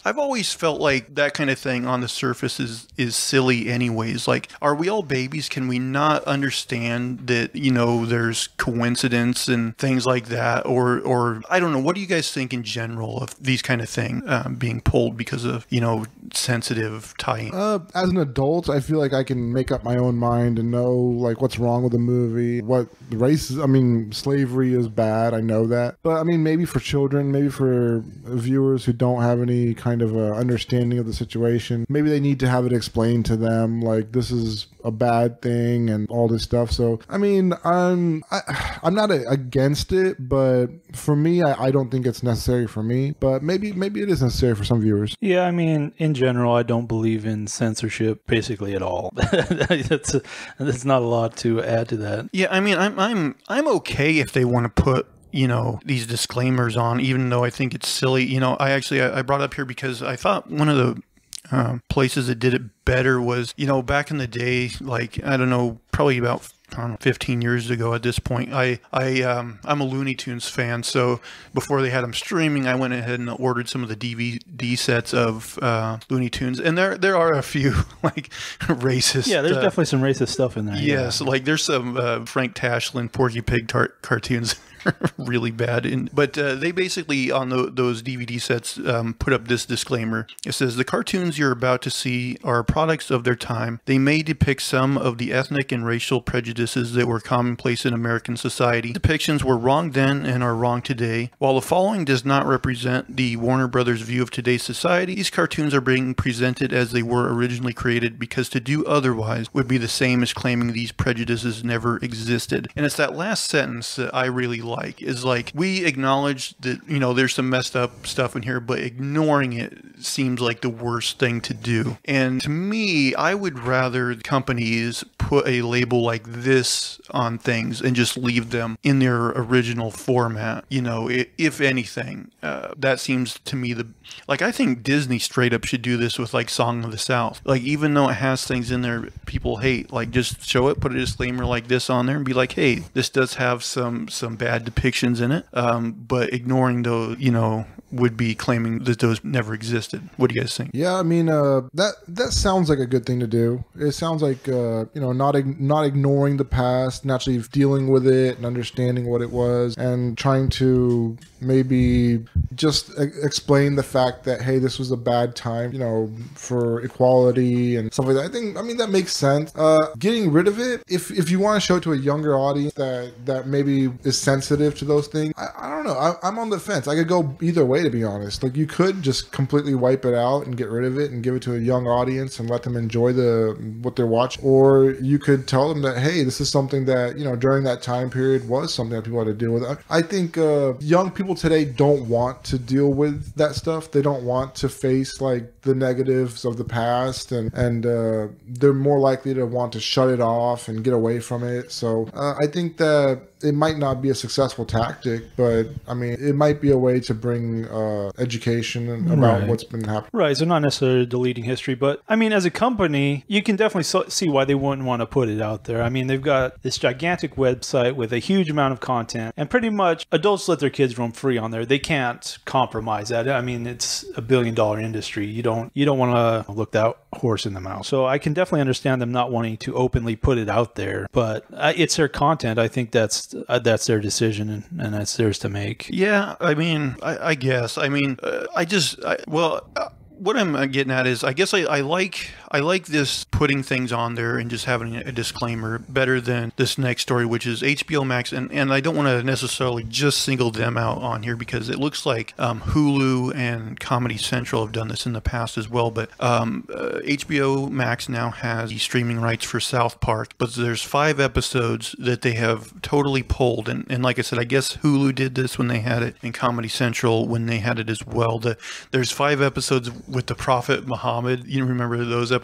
I've always felt like that kind of thing on the surface is is silly anyways. Like are we all babies? Can we not understand that, you know, there's coincidence and things like that or or I don't know, what do you guys think in general of these kind of thing um, being pulled because of, you know, sensitive tying? Uh, as an adult, I feel like I can make up my own mind and know like what's wrong with the movie, what race is, I mean, slavery is bad. I know that. But I mean, maybe for children, maybe for viewers who don't have any kind of a understanding of the situation, maybe they need to have it explained to them like this is a bad thing and all this stuff. So, I mean, I'm I, I'm not a, against it, but for me, I, I don't think it's necessary for me. But maybe maybe it is necessary for some viewers. Yeah, I mean, in general, I don't believe in censorship basically at all. [LAUGHS] that's a, that's not a lot to add to that. Yeah, I mean, I'm I'm I'm okay if they want to put you know these disclaimers on even though i think it's silly you know i actually i, I brought up here because i thought one of the um, places that did it better was you know back in the day like i don't know probably about I don't know, 15 years ago at this point. I, I, um, I'm a Looney Tunes fan, so before they had them streaming, I went ahead and ordered some of the DVD sets of uh, Looney Tunes, and there, there are a few [LAUGHS] like racist. Yeah, there's uh, definitely some racist stuff in there. Yes, like there's some uh, Frank Tashlin, Porky Pig tar- cartoons. [LAUGHS] really bad. And, but uh, they basically on the, those DVD sets um, put up this disclaimer. It says the cartoons you're about to see are products of their time. They may depict some of the ethnic and racial prejudices that were commonplace in American society. Depictions were wrong then and are wrong today. While the following does not represent the Warner Brothers view of today's society, these cartoons are being presented as they were originally created because to do otherwise would be the same as claiming these prejudices never existed. And it's that last sentence that I really like is like we acknowledge that you know there's some messed up stuff in here but ignoring it seems like the worst thing to do. And to me i would rather companies put a label like this on things and just leave them in their original format you know if anything. Uh, that seems to me the like i think disney straight up should do this with like song of the south. Like even though it has things in there people hate like just show it put a disclaimer like this on there and be like hey this does have some some bad depictions in it, um, but ignoring those, you know, would be claiming that those never existed. What do you guys think? Yeah, I mean uh, that that sounds like a good thing to do. It sounds like uh, you know not not ignoring the past, naturally dealing with it and understanding what it was, and trying to maybe just explain the fact that hey, this was a bad time, you know, for equality and stuff like that. I think I mean that makes sense. Uh, getting rid of it, if if you want to show it to a younger audience that that maybe is sensitive to those things, I, I don't know. I, I'm on the fence. I could go either way way, to be honest. Like you could just completely wipe it out and get rid of it and give it to a young audience and let them enjoy the what they're watching. Or you could tell them that hey, this is something that you know during that time period was something that people had to deal with. I, think uh, young people today don't want to deal with that stuff. They don't want to face like the negatives of the past, and and uh, they're more likely to want to shut it off and get away from it. So uh, I think that it might not be a successful tactic, but I mean, it might be a way to bring uh, education about Right. what's been happening. Right, so not necessarily deleting history, but I mean, as a company, you can definitely so- see why they wouldn't want to put it out there. I mean, they've got this gigantic website with a huge amount of content, and pretty much adults let their kids roam free on there. They can't compromise that. I mean, it's a billion dollar industry. You don't you don't want to look that horse in the mouth. So I can definitely understand them not wanting to openly put it out there, but uh, it's their content. I think that's uh, that's their decision, and, and that's theirs to make. Yeah, I mean, I, I guess. I mean, uh, I just, I, well, uh, what I'm uh, getting at is, I guess I, I like, I like this putting things on there and just having a disclaimer better than this next story, which is HBO Max, and and I don't want to necessarily just single them out on here because it looks like um, Hulu and Comedy Central have done this in the past as well, but um, uh, HBO Max now has the streaming rights for South Park, but there's five episodes that they have totally pulled, and, and like I said, I guess Hulu did this when they had it, and Comedy Central when they had it as well. The, there's five episodes with the Prophet Muhammad. You remember those episodes?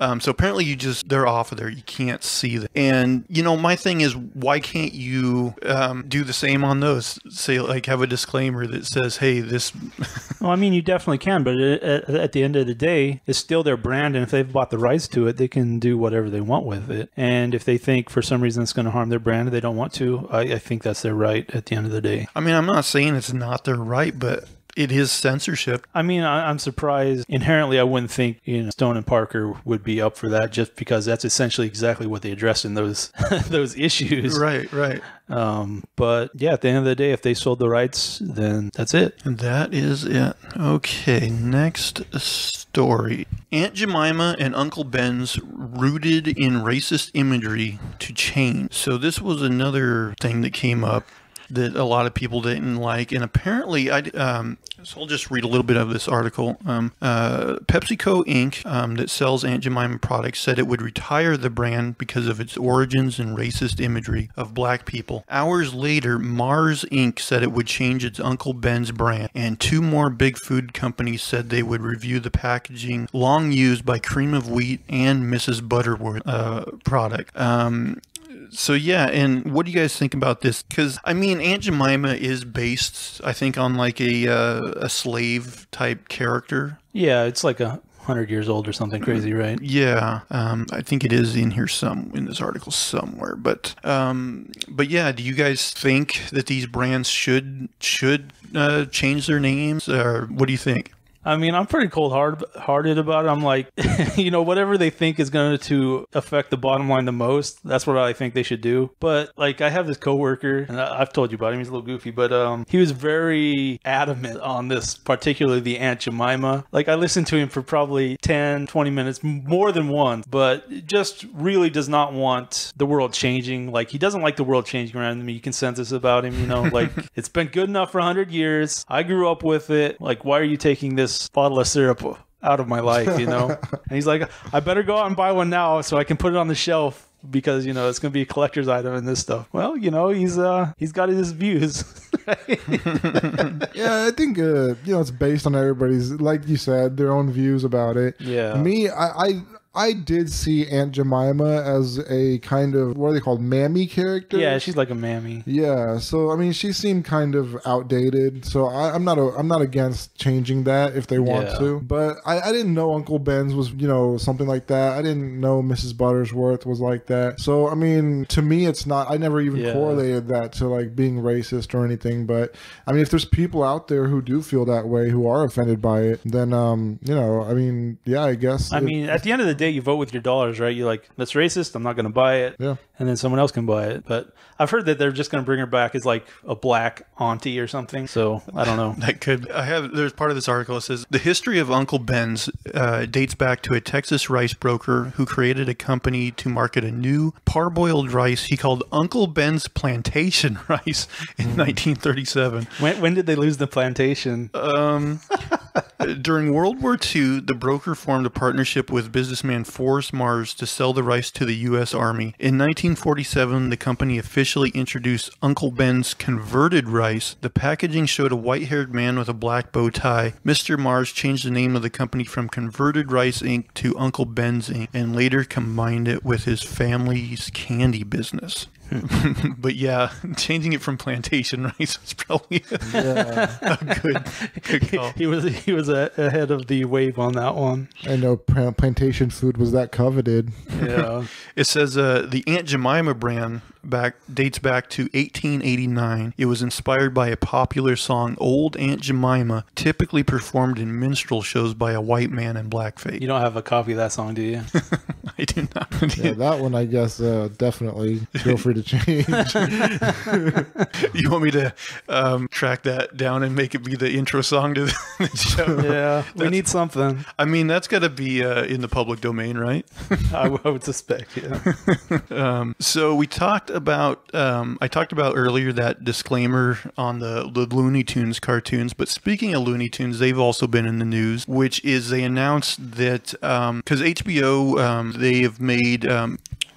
Um, so apparently you just they're off of there. You can't see them. And you know, my thing is, why can't you um, do the same on those? Say like have a disclaimer that says, "Hey, this." [LAUGHS] Well, I mean, you definitely can, but at, at- at the end of the day, it's still their brand, and if they've bought the rights to it, they can do whatever they want with it. And if they think for some reason it's going to harm their brand, they don't want to. I, I think that's their right at the end of the day. I mean, I'm not saying it's not their right, but it is censorship. I mean, I, I'm surprised. Inherently, I wouldn't think you know Stone and Parker would be up for that, just because that's essentially exactly what they addressed in those [LAUGHS] those issues. Right, right. Um, but yeah, at the end of the day, if they sold the rights, then that's it. And that is it. Okay, next story. Aunt Jemima and Uncle Ben's rooted in racist imagery to change. So this was another thing that came up that a lot of people didn't like, and apparently, I um, so I'll just read a little bit of this article. Um, uh, PepsiCo Inc., um, that sells Aunt Jemima products, said it would retire the brand because of its origins and racist imagery of black people. Hours later, Mars Inc. said it would change its Uncle Ben's brand, and two more big food companies said they would review the packaging long used by Cream of Wheat and Mrs. Butterworth uh, product. Um, so yeah, and what do you guys think about this? Because I mean, Aunt Jemima is based, I think, on like a uh, a slave type character. Yeah, it's like a hundred years old or something crazy, right? Yeah, um, I think it is in here some in this article somewhere. But um, but yeah, do you guys think that these brands should should uh, change their names, or what do you think? I mean, I'm pretty cold hard hearted about it. I'm like, [LAUGHS] you know, whatever they think is going to affect the bottom line the most, that's what I think they should do. But like, I have this coworker, and I- I've told you about him. He's a little goofy, but um, he was very adamant on this, particularly the Aunt Jemima. Like, I listened to him for probably 10, 20 minutes, more than once, but just really does not want the world changing. Like, he doesn't like the world changing around him. You can sense this about him, you know, like, [LAUGHS] it's been good enough for 100 years. I grew up with it. Like, why are you taking this bottle of syrup out of my life, you know? [LAUGHS] and he's like, I better go out and buy one now so I can put it on the shelf because you know it's gonna be a collector's item and this stuff. Well, you know, he's uh he's got his views. [LAUGHS] Yeah, I think uh, you know it's based on everybody's, like you said, their own views about it. Yeah. Me, I, I, I did see Aunt Jemima as a kind of what are they called, mammy character? yeah, she's like a mammy. Yeah, so I mean, she seemed kind of outdated. So I, I'm not a, I'm not against changing that if they want Yeah. to. But I, I didn't know Uncle Ben's was you know something like that. I didn't know Mrs. Buttersworth was like that. So I mean, to me, it's not. I never even Yeah. correlated that to like being racist or anything. But I mean, if there's people out there who do feel that way, who are offended by it, then um, you know, I mean, yeah, I guess. I it- mean, at the end of the day, you vote with your dollars, right? You're like, that's racist. I'm not going to buy it. Yeah. And then someone else can buy it. But I've heard that they're just going to bring her back as like a black auntie or something. So I don't know. [LAUGHS] That could. I have. There's part of this article that says the history of Uncle Ben's uh, dates back to a Texas rice broker who created a company to market a new parboiled rice he called Uncle Ben's Plantation [LAUGHS] Rice in 1937. When, when did they lose the plantation? Um, during World War II, the broker formed a partnership with businessman Forrest Mars to sell the rice to the U.S. Army. In 1947, the company officially introduced Uncle Ben's converted rice. The packaging showed a white haired man with a black bow tie. Mr. Mars changed the name of the company from Converted Rice Inc. to Uncle Ben's Inc. and later combined it with his family's candy business. [LAUGHS] but yeah, [LAUGHS] changing it from plantation [LAUGHS] rice was probably Yeah, a good, good call. he was he was a, ahead of the wave on that one. I know plantation food was that coveted. Yeah. It says uh, the Aunt Jemima brand back dates back to 1889. It was inspired by a popular song, "Old Aunt Jemima," typically performed in minstrel shows by a white man in blackface. You don't have a copy of that song, do you? [LAUGHS] I do not. Yeah, that one I guess uh, definitely feel free to change. [LAUGHS] you want me to um, track that down and make it be the intro song to the [LAUGHS] show? yeah. We need something. I mean, that's got to be uh, in the public domain, right? I, would suspect. Yeah. Um, so we talked about, um, I talked about earlier that disclaimer on the, the Looney Tunes cartoons. But speaking of Looney Tunes, they've also been in the news, which is they announced that because HBO, um, they have made.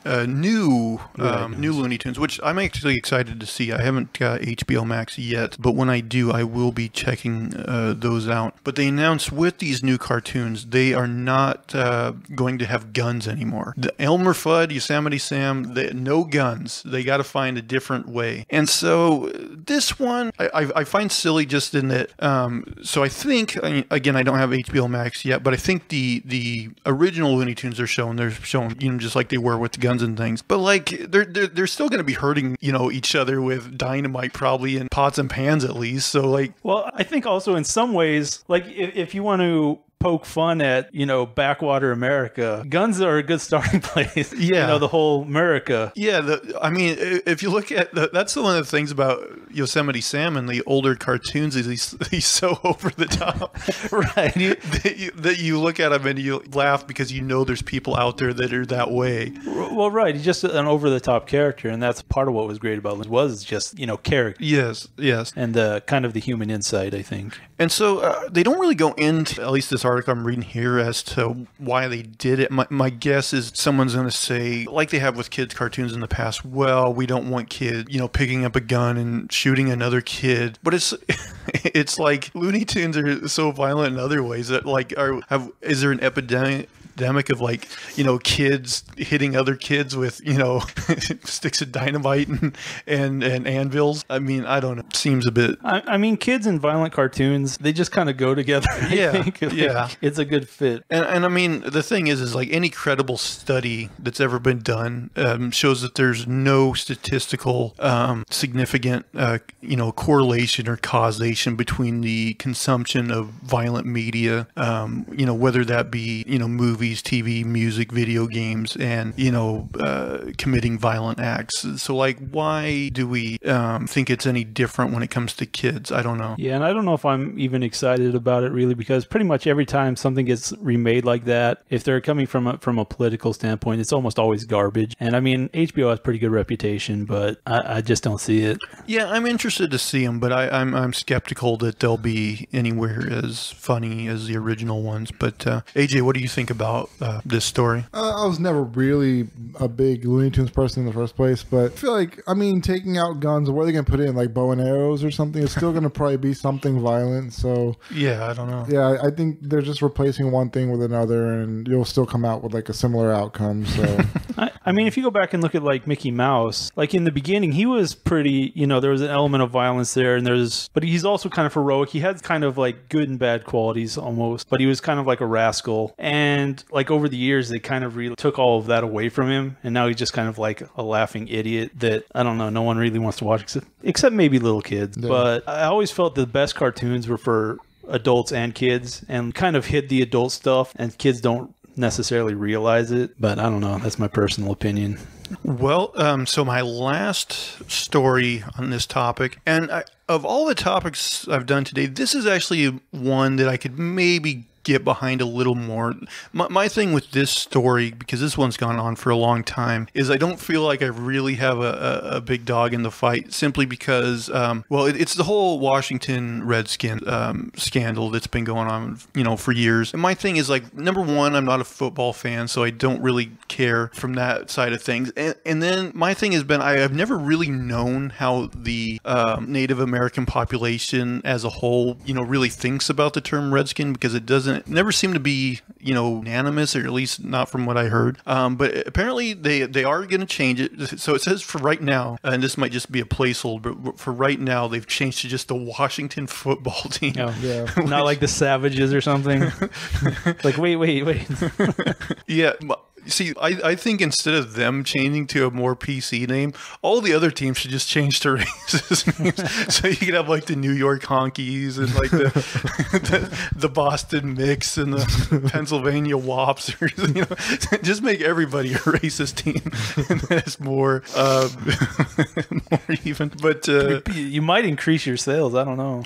Uh, new um, new Looney Tunes, which I'm actually excited to see. I haven't got HBO Max yet, but when I do, I will be checking uh, those out. But they announced with these new cartoons, they are not uh, going to have guns anymore. The Elmer Fudd, Yosemite Sam, they, no guns. They got to find a different way. And so this one, I, I, I find silly just in that. Um, so I think again, I don't have HBO Max yet, but I think the the original Looney Tunes are shown. they're shown, you know just like they were with the guns and things. But like they're they're, they're still going to be hurting you know each other with dynamite probably and pots and pans at least. So like Well, I think also in some ways, like if, if you want to poke fun at you know backwater America, guns are a good starting [LAUGHS] place. Yeah. you know the whole America. Yeah, the, I mean, if you look at the, that's one of the things about Yosemite Sam and the older cartoons is he's, [LAUGHS] he's so [LAUGHS] over the top, Right. That, you, that you look at him and you laugh because you know there's people out there that are that way. Well, right. He's just an over the top character, and that's part of what was great about him was just you know character Yes, yes. and the kind of the human insight. I think. And so uh, they don't really go into, at least this article I'm reading here, as to why they did it. My, my guess is someone's going to say, like they have with kids' cartoons in the past, well, we don't want kids, you know, picking up a gun and shooting another kid. But it's [LAUGHS] it's like Looney Tunes are so violent in other ways that, like, are have is there an epidemic? Epidemic of like you know kids hitting other kids with you know [LAUGHS] sticks of dynamite and, and and anvils i mean i don't know seems a bit I, I mean, kids and violent cartoons, they just kind of go together. I Yeah, think. [LAUGHS] Like, yeah. It's a good fit. And, and I mean, the thing is, is like any credible study that's ever been done um, shows that there's no statistical um, significant, uh, you know, correlation or causation between the consumption of violent media, um, you know, whether that be, you know, movies, TV, music, video games, and, you know, uh, committing violent acts. So, like, why do we um, think it's any different when it comes to kids? I don't know. Yeah, and I don't know if I'm even excited about it really because pretty much every time something gets remade like that, if they're coming from a, from a political standpoint, it's almost always garbage. And I mean, HBO has pretty good reputation, but I, I just don't see it. Yeah, I'm interested to see them, but I, I'm I'm skeptical that they'll be anywhere as funny as the original ones. But uh, AJ, what do you think about uh, this story? Uh, I was never really a big Looney Tunes person in the first place, but I feel like, I mean, taking out guns, what are they going to put in? Like bow and arrows or something? It's still going [LAUGHS] to probably be something violent. So, Yeah, I don't know. yeah, I- I think they're just replacing one thing with another, and you'll still come out with like a similar outcome. So, [LAUGHS] I, I mean, if you go back and look at like Mickey Mouse, like in the beginning, he was pretty, you know, there was an element of violence there, and there's, but he's also kind of heroic. He had kind of like good and bad qualities almost, but he was kind of like a rascal. And like over the years, they kind of really took all of that away from him, and now he's just kind of like a laughing idiot that I don't know, no one really wants to watch except, except maybe little kids. But I always felt the best cartoons were for adults and kids, and kind of hid the adult stuff, and kids don't necessarily realize it. But I don't know. That's my personal opinion. Well, um, so my last story on this topic, and I, of all the topics I've done today, this is actually one that I could maybe get behind a little more. My, my thing with this story, because this one's gone on for a long time, is I don't feel like I really have a, a, a big dog in the fight simply because, um, well, it, it's the whole Washington Redskin um, scandal that's been going on, you know, for years. And my thing is like, number one, I'm not a football fan, so I don't really care from that side of things. And, and then my thing has been, I have never really known how the um, Native American population as a whole, you know, really thinks about the term Redskin because it doesn't never seemed to be you know unanimous, or at least not from what I heard. Um, but apparently they they are going to change it. So it says for right now, and this might just be a placeholder, but for right now they've changed to just the Washington [LAUGHS] football team. No. Yeah. [LAUGHS] Not like the Savages or something. [LAUGHS] like, wait, wait, wait. Yeah. See, I, I think instead of them changing to a more PC name, all the other teams should just change to [LAUGHS] racist names. [LAUGHS] so you could have like the New York Honkies and like the [LAUGHS] the, the Boston Micks and the Pennsylvania Wops, or you know, just make everybody a racist team, and that's more uh, more even. But uh, you might increase your sales. I don't know.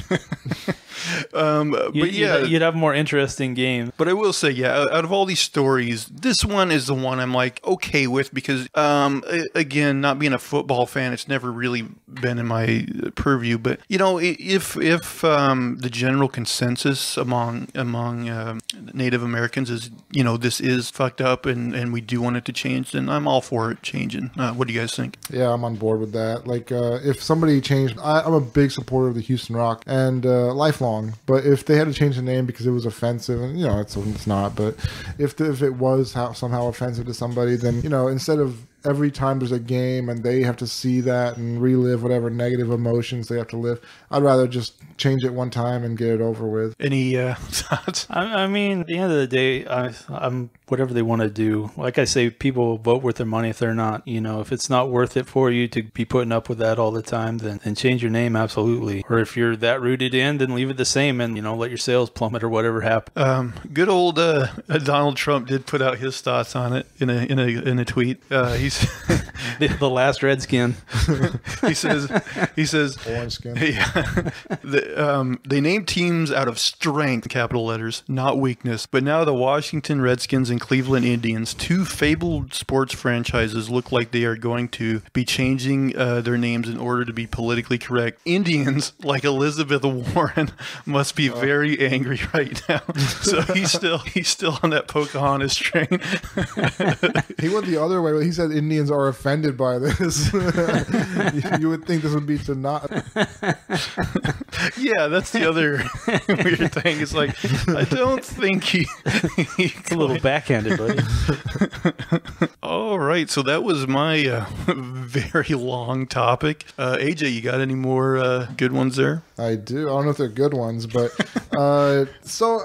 um, You, but yeah, you'd, you'd have more interesting games. But I will say, yeah, out of all these stories, this one is the one I'm like okay with because, um, again, not being a football fan, it's never really been in my purview. But you know, if if um, the general consensus among among um Native Americans is, you know, this is fucked up and and we do want it to change, then I'm all for it changing. Uh, what do you guys think? Yeah, I'm on board with that. Like, uh, if somebody changed, I, I'm a big supporter of the Houston Rockets uh, lifelong. But if they had to change the name because it was offensive, and you know, it's it's not. But if the, if it was how, somehow offensive to somebody, then you know, instead of every time there's a game and they have to see that and relive whatever negative emotions they have to live, I'd rather just change it one time and get it over with. Any uh, [LAUGHS] thoughts? I, I mean, at the end of the day, I, I'm whatever they want to do. Like I say, people vote with their money. If they're not, you know, if it's not worth it for you to be putting up with that all the time, then then change your name absolutely. Or if you're that rooted in, then leave it the same and you know let your sales plummet or whatever happen. Um, good old uh, Donald Trump did put out his thoughts on it in a in a in a tweet. Uh, he's [LAUGHS] the, the last Redskin. [LAUGHS] he says he says Orange skin. yeah the, um, they named teams out of strength capital letters not weakness but now the washington redskins and cleveland indians two fabled sports franchises look like they are going to be changing uh, their names in order to be politically correct indians [LAUGHS] like elizabeth warren [LAUGHS] must be very angry [LAUGHS] right now so he's still he's still on that pocahontas train He went the other way. He said Indians are offended by this. you would think this would be to not. Yeah, that's the other [LAUGHS] weird thing. It's like I don't think he. [LAUGHS] he It's a little backhanded, buddy. [LAUGHS] All right, so that was my uh, very long topic. Uh, AJ, you got any more uh, good ones there? I do. I don't know if they're good ones, but uh, so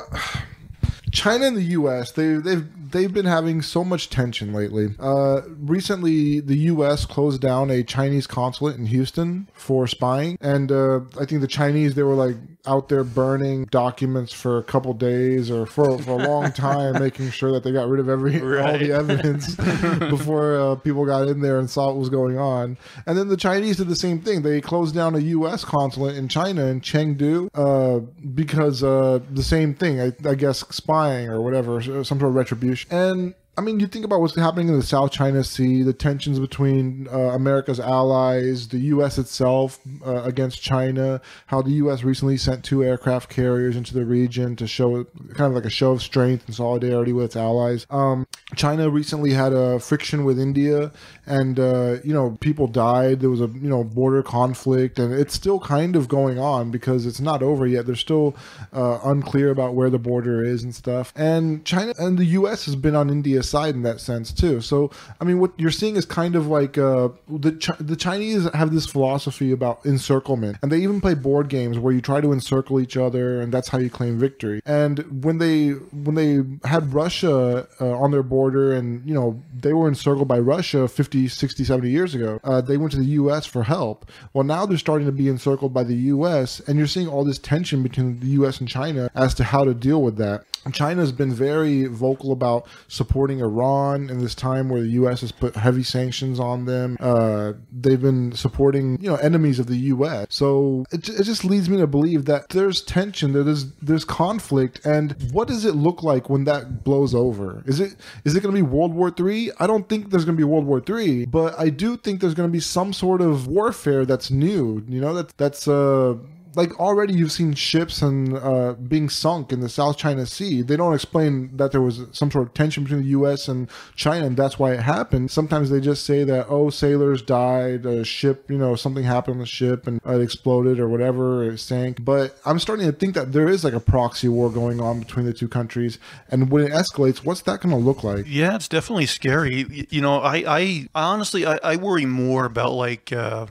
China and the U.S. they they've they've been having so much tension lately. Uh, recently, the U.S. closed down a Chinese consulate in Houston for spying, and uh, I think the Chinese they were like out there burning documents for a couple days or for, for a long [LAUGHS] time, making sure that they got rid of every all Right. the evidence [LAUGHS] before uh, people got in there and saw what was going on. And then the Chinese did the same thing. They closed down a U.S. consulate in China in Chengdu uh, because uh, the same thing. I, I guess spying or whatever, some sort of retribution. And I mean, you think about what's happening in the South China Sea, the tensions between uh, America's allies, the U.S. itself uh, against China, how the U.S. recently sent two aircraft carriers into the region to show kind of like a show of strength and solidarity with its allies. Um, China recently had a friction with India, and uh, you know people died. There was a you know border conflict, and it's still kind of going on because it's not over yet. They're still uh, unclear about where the border is and stuff. And China and the U.S. has been on India's side in that sense too. So I mean, what you're seeing is kind of like uh, the Ch- the Chinese have this philosophy about encirclement, and they even play board games where you try to encircle each other, and that's how you claim victory. And when they when they had Russia uh, on their border, and you know they were encircled by Russia 50, 60, 70 years ago, uh, they went to the U.S. for help. Well, now they're starting to be encircled by the U.S., and you're seeing all this tension between the U.S. and China as to how to deal with that. China's been very vocal about supporting Iran in this time where the U.S. has put heavy sanctions on them. Uh, they've been supporting, you know, enemies of the U.S. So it, it just leads me to believe that there's tension, there's there's conflict, and what does it look like when that blows over? Is it is it going to be World War Three? I don't think there's going to be World War Three, but I do think there's going to be some sort of warfare that's new. You know, that that's uh like already you've seen ships and uh, being sunk in the South China Sea. They don't explain that there was some sort of tension between the U.S. and China, and that's why it happened. Sometimes they just say that oh, sailors died, a ship, you know, something happened on the ship and it exploded or whatever, it sank. But I'm starting to think that there is like a proxy war going on between the two countries, and when it escalates, what's that going to look like? Yeah, it's definitely scary. You know, I, I honestly, I, I worry more about like uh,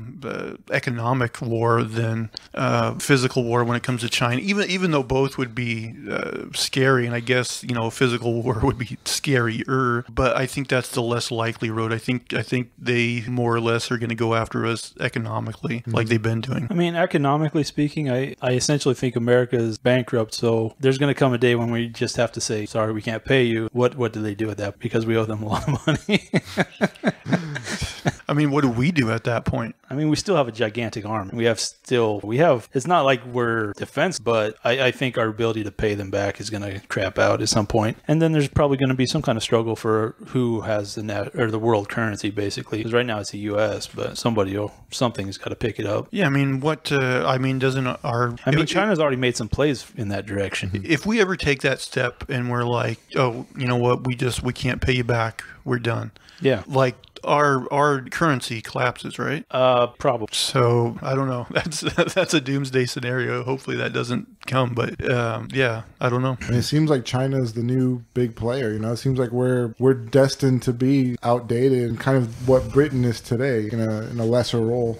economic war than uh, physical war when it comes to China. Even even though both would be uh, scary, and I guess you know, physical [LAUGHS] war would be scarier. But I think that's the less likely road. I think I think they more or less are going to go after us economically, like they've been doing. I mean, economically speaking, I, I essentially think America is bankrupt. So there's going to come a day when we just have to say, sorry, we can't pay you. What what do they do with that? Because we owe them a lot of money. [LAUGHS] I mean, what do we do at that point? I mean, we still have a gigantic army. We have still, we have, it's not like we're defense, but I, I think our ability to pay them back is going to crap out at some point. And then there's probably going to be some kind of struggle for who has the net or the world currency, basically. Because right now it's the U.S., but somebody, will, something's got to pick it up. Yeah, I mean, what? Uh, I mean, doesn't our? I mean, if- China's already made some plays in that direction. [LAUGHS] if we ever take that step and we're like, oh, you know what, we just we can't pay you back, we're done. Yeah. Like our our currency collapses, right? Uh, probably. So I don't know. [LAUGHS] That's that's a doomsday scenario. Hopefully that doesn't come, but um, yeah, I don't know. I mean, it seems like China is the new big player. You know, it seems like we're we're destined to be outdated and kind of what Britain is today in a in a lesser role.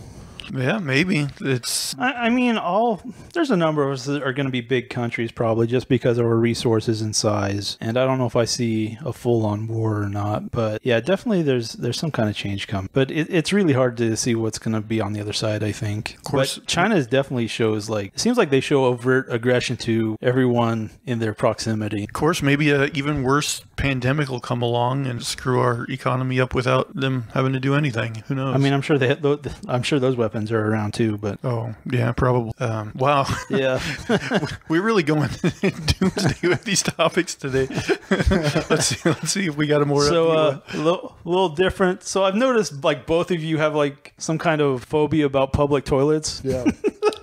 Yeah, maybe it's I, I mean, all there's a number of us that are going to be big countries probably just because of our resources and size. And I don't know if I see a full-on war or not, but yeah, definitely there's there's some kind of change coming. But it, it's really hard to see what's going to be on the other side. I think. Of course. but China is definitely shows like it seems like they show overt aggression to everyone in their proximity. of course maybe a even worse pandemic will come along and screw our economy up without them having to do anything. Who knows? I mean, I'm sure they I'm sure those weapons are around too, but oh yeah, probably. Um, wow. yeah. [LAUGHS] We're really going doomsday with these topics today. [LAUGHS] let's see. Let's see if we got a more. So upbeat uh, one. a little, little different. So I've noticed like both of you have like some kind of phobia about public toilets. Yeah,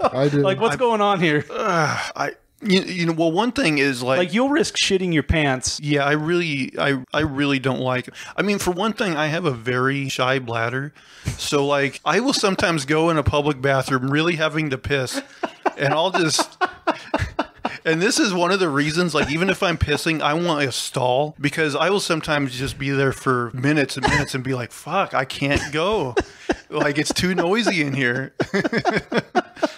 I do. [LAUGHS] Like what's going on here? Uh, I you, you know well one thing is like, Like you'll risk shitting your pants. yeah I really I I really don't like I mean for one thing I have a very shy bladder. So like I will sometimes go in a public bathroom really having to piss and I'll just and this is one of the reasons like even if I'm pissing I want a stall because I will sometimes just be there for minutes and minutes and be like fuck I can't go. Like it's too noisy in here [LAUGHS]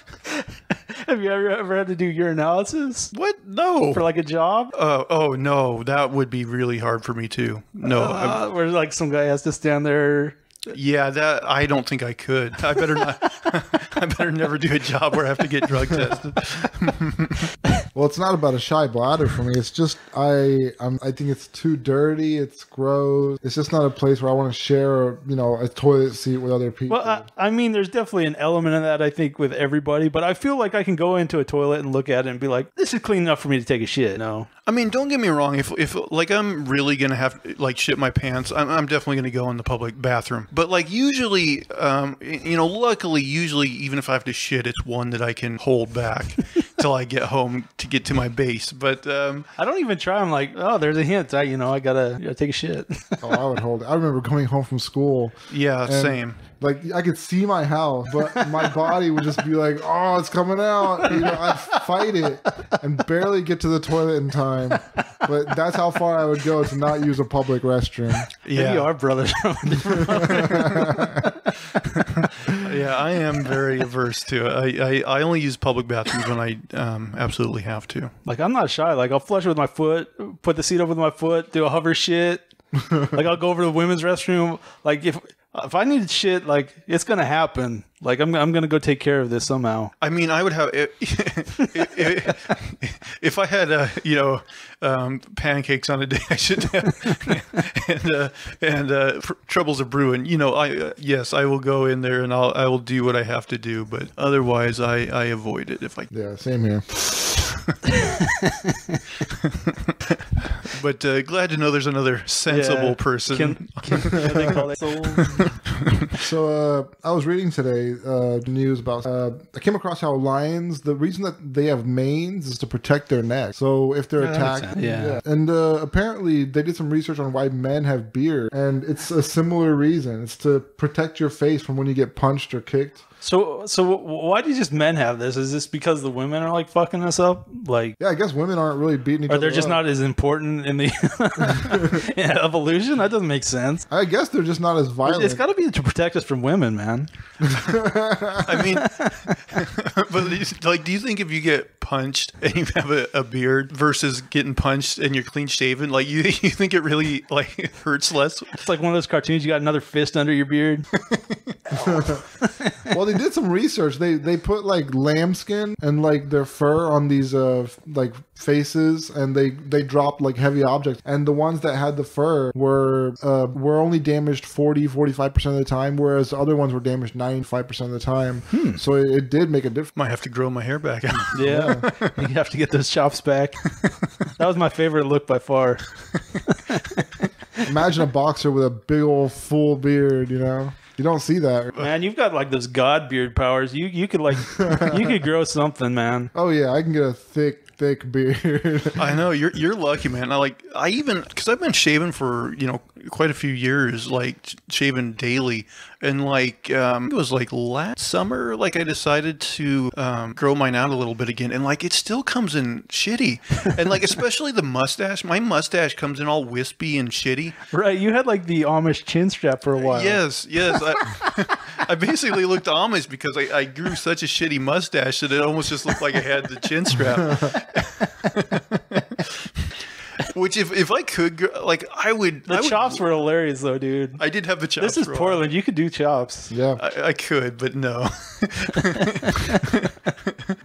Have you ever, ever had to do urinalysis what no for like a job? Oh, oh no, that would be really hard for me too. No, Uh, where like some guy has to stand there. yeah, that I don't think I could. I better not. [LAUGHS] I better never do a job where I have to get drug tested. [LAUGHS] well, it's not about a shy bladder for me. It's just I I'm, I think it's too dirty. It's gross. It's just not a place where I want to share, you know, a toilet seat with other people. Well, I, I mean, there's definitely an element of that I think with everybody, but I feel like I can go into a toilet and look at it and be like, "This is clean enough for me to take a shit." No, I mean, don't get me wrong. If if like I'm really gonna have like shit my pants, I'm, I'm definitely gonna go in the public bathroom. But like usually, um, you know, luckily, usually even if I have to shit, it's one that I can hold back [LAUGHS] till I get home to get to my base. But um, I don't even try. I'm like, "Oh, there's a hint. I, you know, I gotta, gotta take a shit." [LAUGHS] oh, I would hold. it. I remember coming home from school. yeah, and, same. Like I could see my house, but my [LAUGHS] body would just be like, "Oh, it's coming out." You know, I'd fight it and barely get to the toilet in time. But that's how far I would go to not use a public restroom. Yeah, Maybe our brothers. [LAUGHS] from a different yeah, I am very averse to it. I, I, I only use public bathrooms when I um, absolutely have to. Like I'm not shy. Like I'll flush it with my foot, put the seat up with my foot, do a hover shit. [LAUGHS] like I'll go over to the women's restroom. Like if if I need shit, like it's gonna happen. Like I'm I'm gonna go take care of this somehow. I mean, I would have if, [LAUGHS] if, if I had uh, you know um, pancakes on a day [LAUGHS] I should have, and uh, and uh, troubles are brewing. You know, I uh, yes, I will go in there and I'll I will do what I have to do, but otherwise I I avoid it if I. Yeah, same here. [LAUGHS] but uh, glad to know there's another sensible Yeah. person. Can, can, what do they call that? [LAUGHS] So uh, I was reading today uh, news about. Uh, I came across how lions. The reason that they have manes is to protect their neck. So if they're Yeah, attacked, sense. Yeah. And uh, apparently they did some research on why men have beard, and it's a similar reason. It's to protect your face from when you get punched or kicked. So, so why do just men have this? Is this because the women are like fucking us up? Like, Yeah, I guess women aren't really beating each or other. they're just up. not as important in the [LAUGHS] [LAUGHS] in evolution? That doesn't make sense. I guess they're just not as violent. It's got to be to protect us from women, man. I mean, [LAUGHS] but like, do you think if you get punched and you have a, a beard versus getting punched and you're clean shaven, like you you think it really like hurts less? It's like one of those cartoons. You got another fist under your beard. well, they did some research. They they put like lambskin and like their fur on these uh like faces, and they they dropped like heavy objects. And the ones that had the fur were uh were only damaged 40 45 percent of the time, whereas the other ones were damaged 95 percent of the time. So it, it did make a difference. Might have to grow my hair back. [LAUGHS] [LAUGHS] Yeah, you have to get those chops back. that was my favorite look by far. [LAUGHS] Imagine a boxer with a big old full beard. You know, you don't see that. Man, you've got like those god beard powers. You you could like you could grow something, man. [LAUGHS] Oh yeah, I can get a thick thick beard. [LAUGHS] I know you're you're lucky, man. I like I even because I've been shaving for you know quite a few years, like shaving daily, and like um, it was like last summer, like I decided to um, grow mine out a little bit again, and like it still comes in shitty, and like [LAUGHS] especially the mustache. My mustache comes in all wispy and shitty. Right, you had like the Amish chin strap for a while. Yes, yes. I, [LAUGHS] [LAUGHS] I basically looked Amish because I, I grew such a shitty mustache that it almost just looked like I had the chin strap. Which, if, if I could, gr- like, I would. The I would- chops were hilarious though, dude. I did have the chops. This is for a. Portland. You could do chops. yeah. I, I could, but no. [LAUGHS]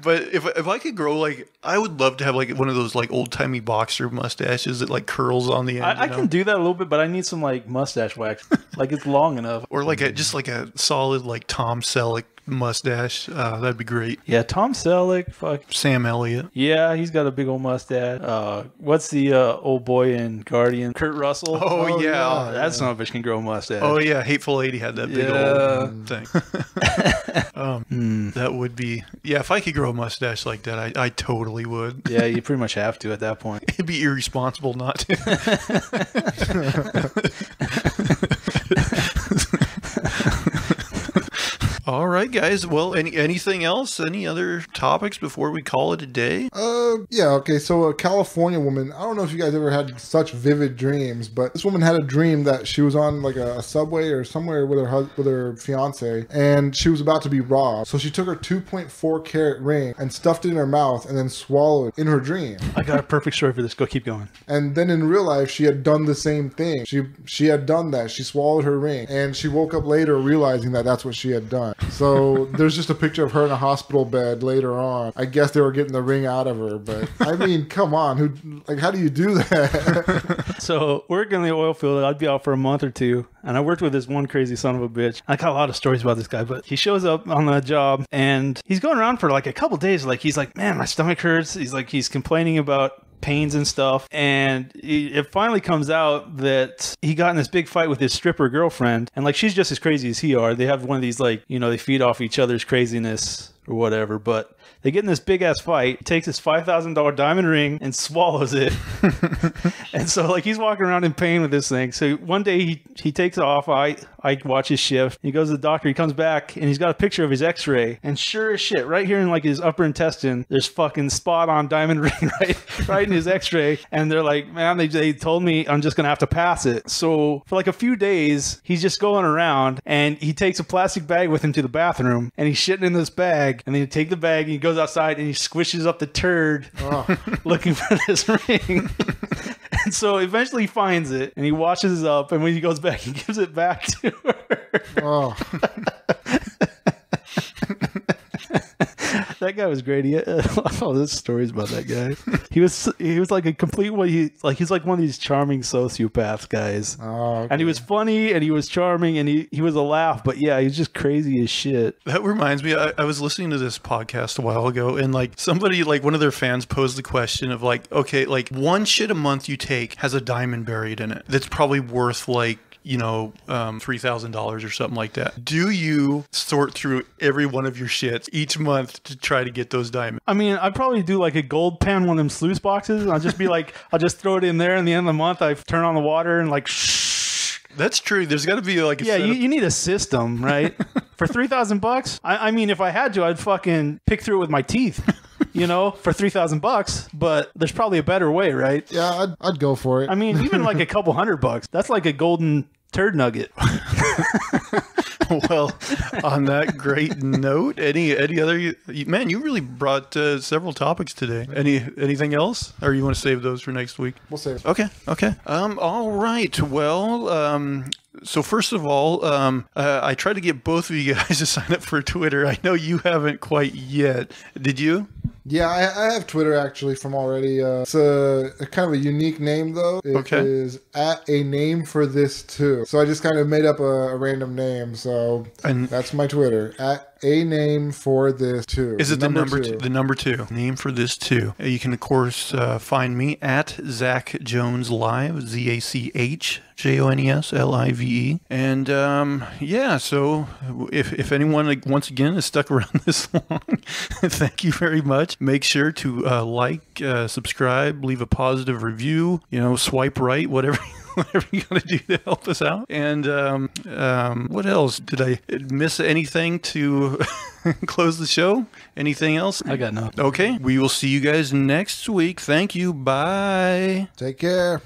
but if if I could grow like, I would love to have like one of those like old timey boxer mustaches that like curls on the end. I, I you know? can do that a little bit, but I need some like mustache wax. like it's long enough. or like a just like a solid like Tom Selleck mustache. Uh, that'd be great. Yeah, Tom Selleck. Fuck. Sam Elliott. Yeah, he's got a big old mustache. Uh, what's the uh, old boy in Guardian? Kurt Russell. Oh, Oh, yeah. yeah. that son of a bitch can grow a mustache. Oh yeah, Hateful Eight had that big Yeah. old thing. [LAUGHS] [LAUGHS] um, That would be yeah. If I could grow a mustache like that, I, I totally would. Yeah, you pretty much have to at that point. [LAUGHS] It'd be irresponsible not to. All right, guys. Well, any anything else? Any other topics before we call it a day? Uh, yeah, okay. So a California woman. I don't know if you guys ever had such vivid dreams, but this woman had a dream that she was on like a, a subway or somewhere with her hus- with her fiance, and she was about to be robbed. So she took her 2.4 carat ring and stuffed it in her mouth, and then swallowed in her dream. I got a perfect story for this. Go keep going. And then in real life, she had done the same thing. She she had done that. She swallowed her ring, and she woke up later realizing that that's what she had done. So there's just a picture of her in a hospital bed later on. I guess they were getting the ring out of her, but I mean, [LAUGHS] come on, who like how do you do that? [LAUGHS] So working in the oil field, I'd be out for a month or two, and I worked with this one crazy son of a bitch. I got a lot of stories about this guy, but he shows up on the job and he's going around for like a couple days. Like he's like, man, my stomach hurts. He's like, he's complaining about pains and stuff. And it finally comes out that he got in this big fight with his stripper girlfriend. And like she's just as crazy as he are. They have one of these like you know they feed off each other's craziness or whatever. But they get in this big ass fight he takes his $5000 diamond ring and swallows it [LAUGHS] and so like he's walking around in pain with this thing. So one day he he takes off. I I watch his shift. He goes to the doctor. He comes back and he's got a picture of his X-ray. And sure as shit, right here in like his upper intestine, there's fucking spot on diamond [LAUGHS] ring right right in his X-ray. And they're like, man, they they told me I'm just gonna have to pass it. So for like a few days, he's just going around and he takes a plastic bag with him to the bathroom and he's shitting in this bag. And then you take the bag and he goes outside and he squishes up the turd oh. [LAUGHS] looking for this [LAUGHS] ring. and so eventually he finds it and he washes it up. And when he goes back, he gives it back to her. oh, [LAUGHS] [LAUGHS] that guy was great. He, uh, [LAUGHS] all this stories about that guy. He was he was like a complete what he like he's like one of these charming sociopath guys. Oh, And he was funny and he was charming and he, he was a laugh, but yeah, he's just crazy as shit. That reminds me, I, I was listening to this podcast a while ago, and like somebody, like one of their fans, posed the question of like, okay, like one shit a month you take has a diamond buried in it that's probably worth like you know, um, three thousand dollars or something like that. Do you sort through every one of your shits each month to try to get those diamonds? I mean, I'd probably do like a gold pan, one of them sluice boxes. I'll just be like, I'll just throw it in there, and the end of the month, I turn on the water and like, shh. [LAUGHS] That's true. There's got to be like a Yeah, you, you need a system, right? [LAUGHS] for three thousand bucks, I, I mean, if I had to, I'd fucking pick through it with my teeth, you know, for three thousand bucks. But there's probably a better way, right? yeah, I'd, I'd go for it. I mean, even like a couple hundred bucks, that's like a golden turd nugget. [LAUGHS] well, on that great note, any any other man, you really brought uh, several topics today. Any anything else, or you want to save those for next week? we'll save. Okay, okay. Um, all right. Well, um, so first of all, um, uh, I tried to get both of you guys [LAUGHS] to sign up for Twitter. I know you haven't quite yet. Did you? Yeah, I, I have Twitter actually from already. Uh, it's a, a kind of a unique name though. It is Okay. at a name for this too. So I just kind of made up a, a random name. So And that's my Twitter at a name for this too. Is it the number two? The number two name for this too. Uh, You can of course uh, find me at Zach Jones Live, Z A C H J O N E S L I V E, and um, yeah. So if if anyone like, once again is stuck [LAUGHS] around this long, [LAUGHS] thank you very much. Make sure to uh, like, uh, subscribe, leave a positive review. You know, swipe right, whatever. [LAUGHS] [LAUGHS] Whatever you gotta do to help us out. And um, um, what else? Did I miss anything to [LAUGHS] close the show? Anything else? I got nothing. Okay, we will see you guys next week. Thank you. Bye. Take care.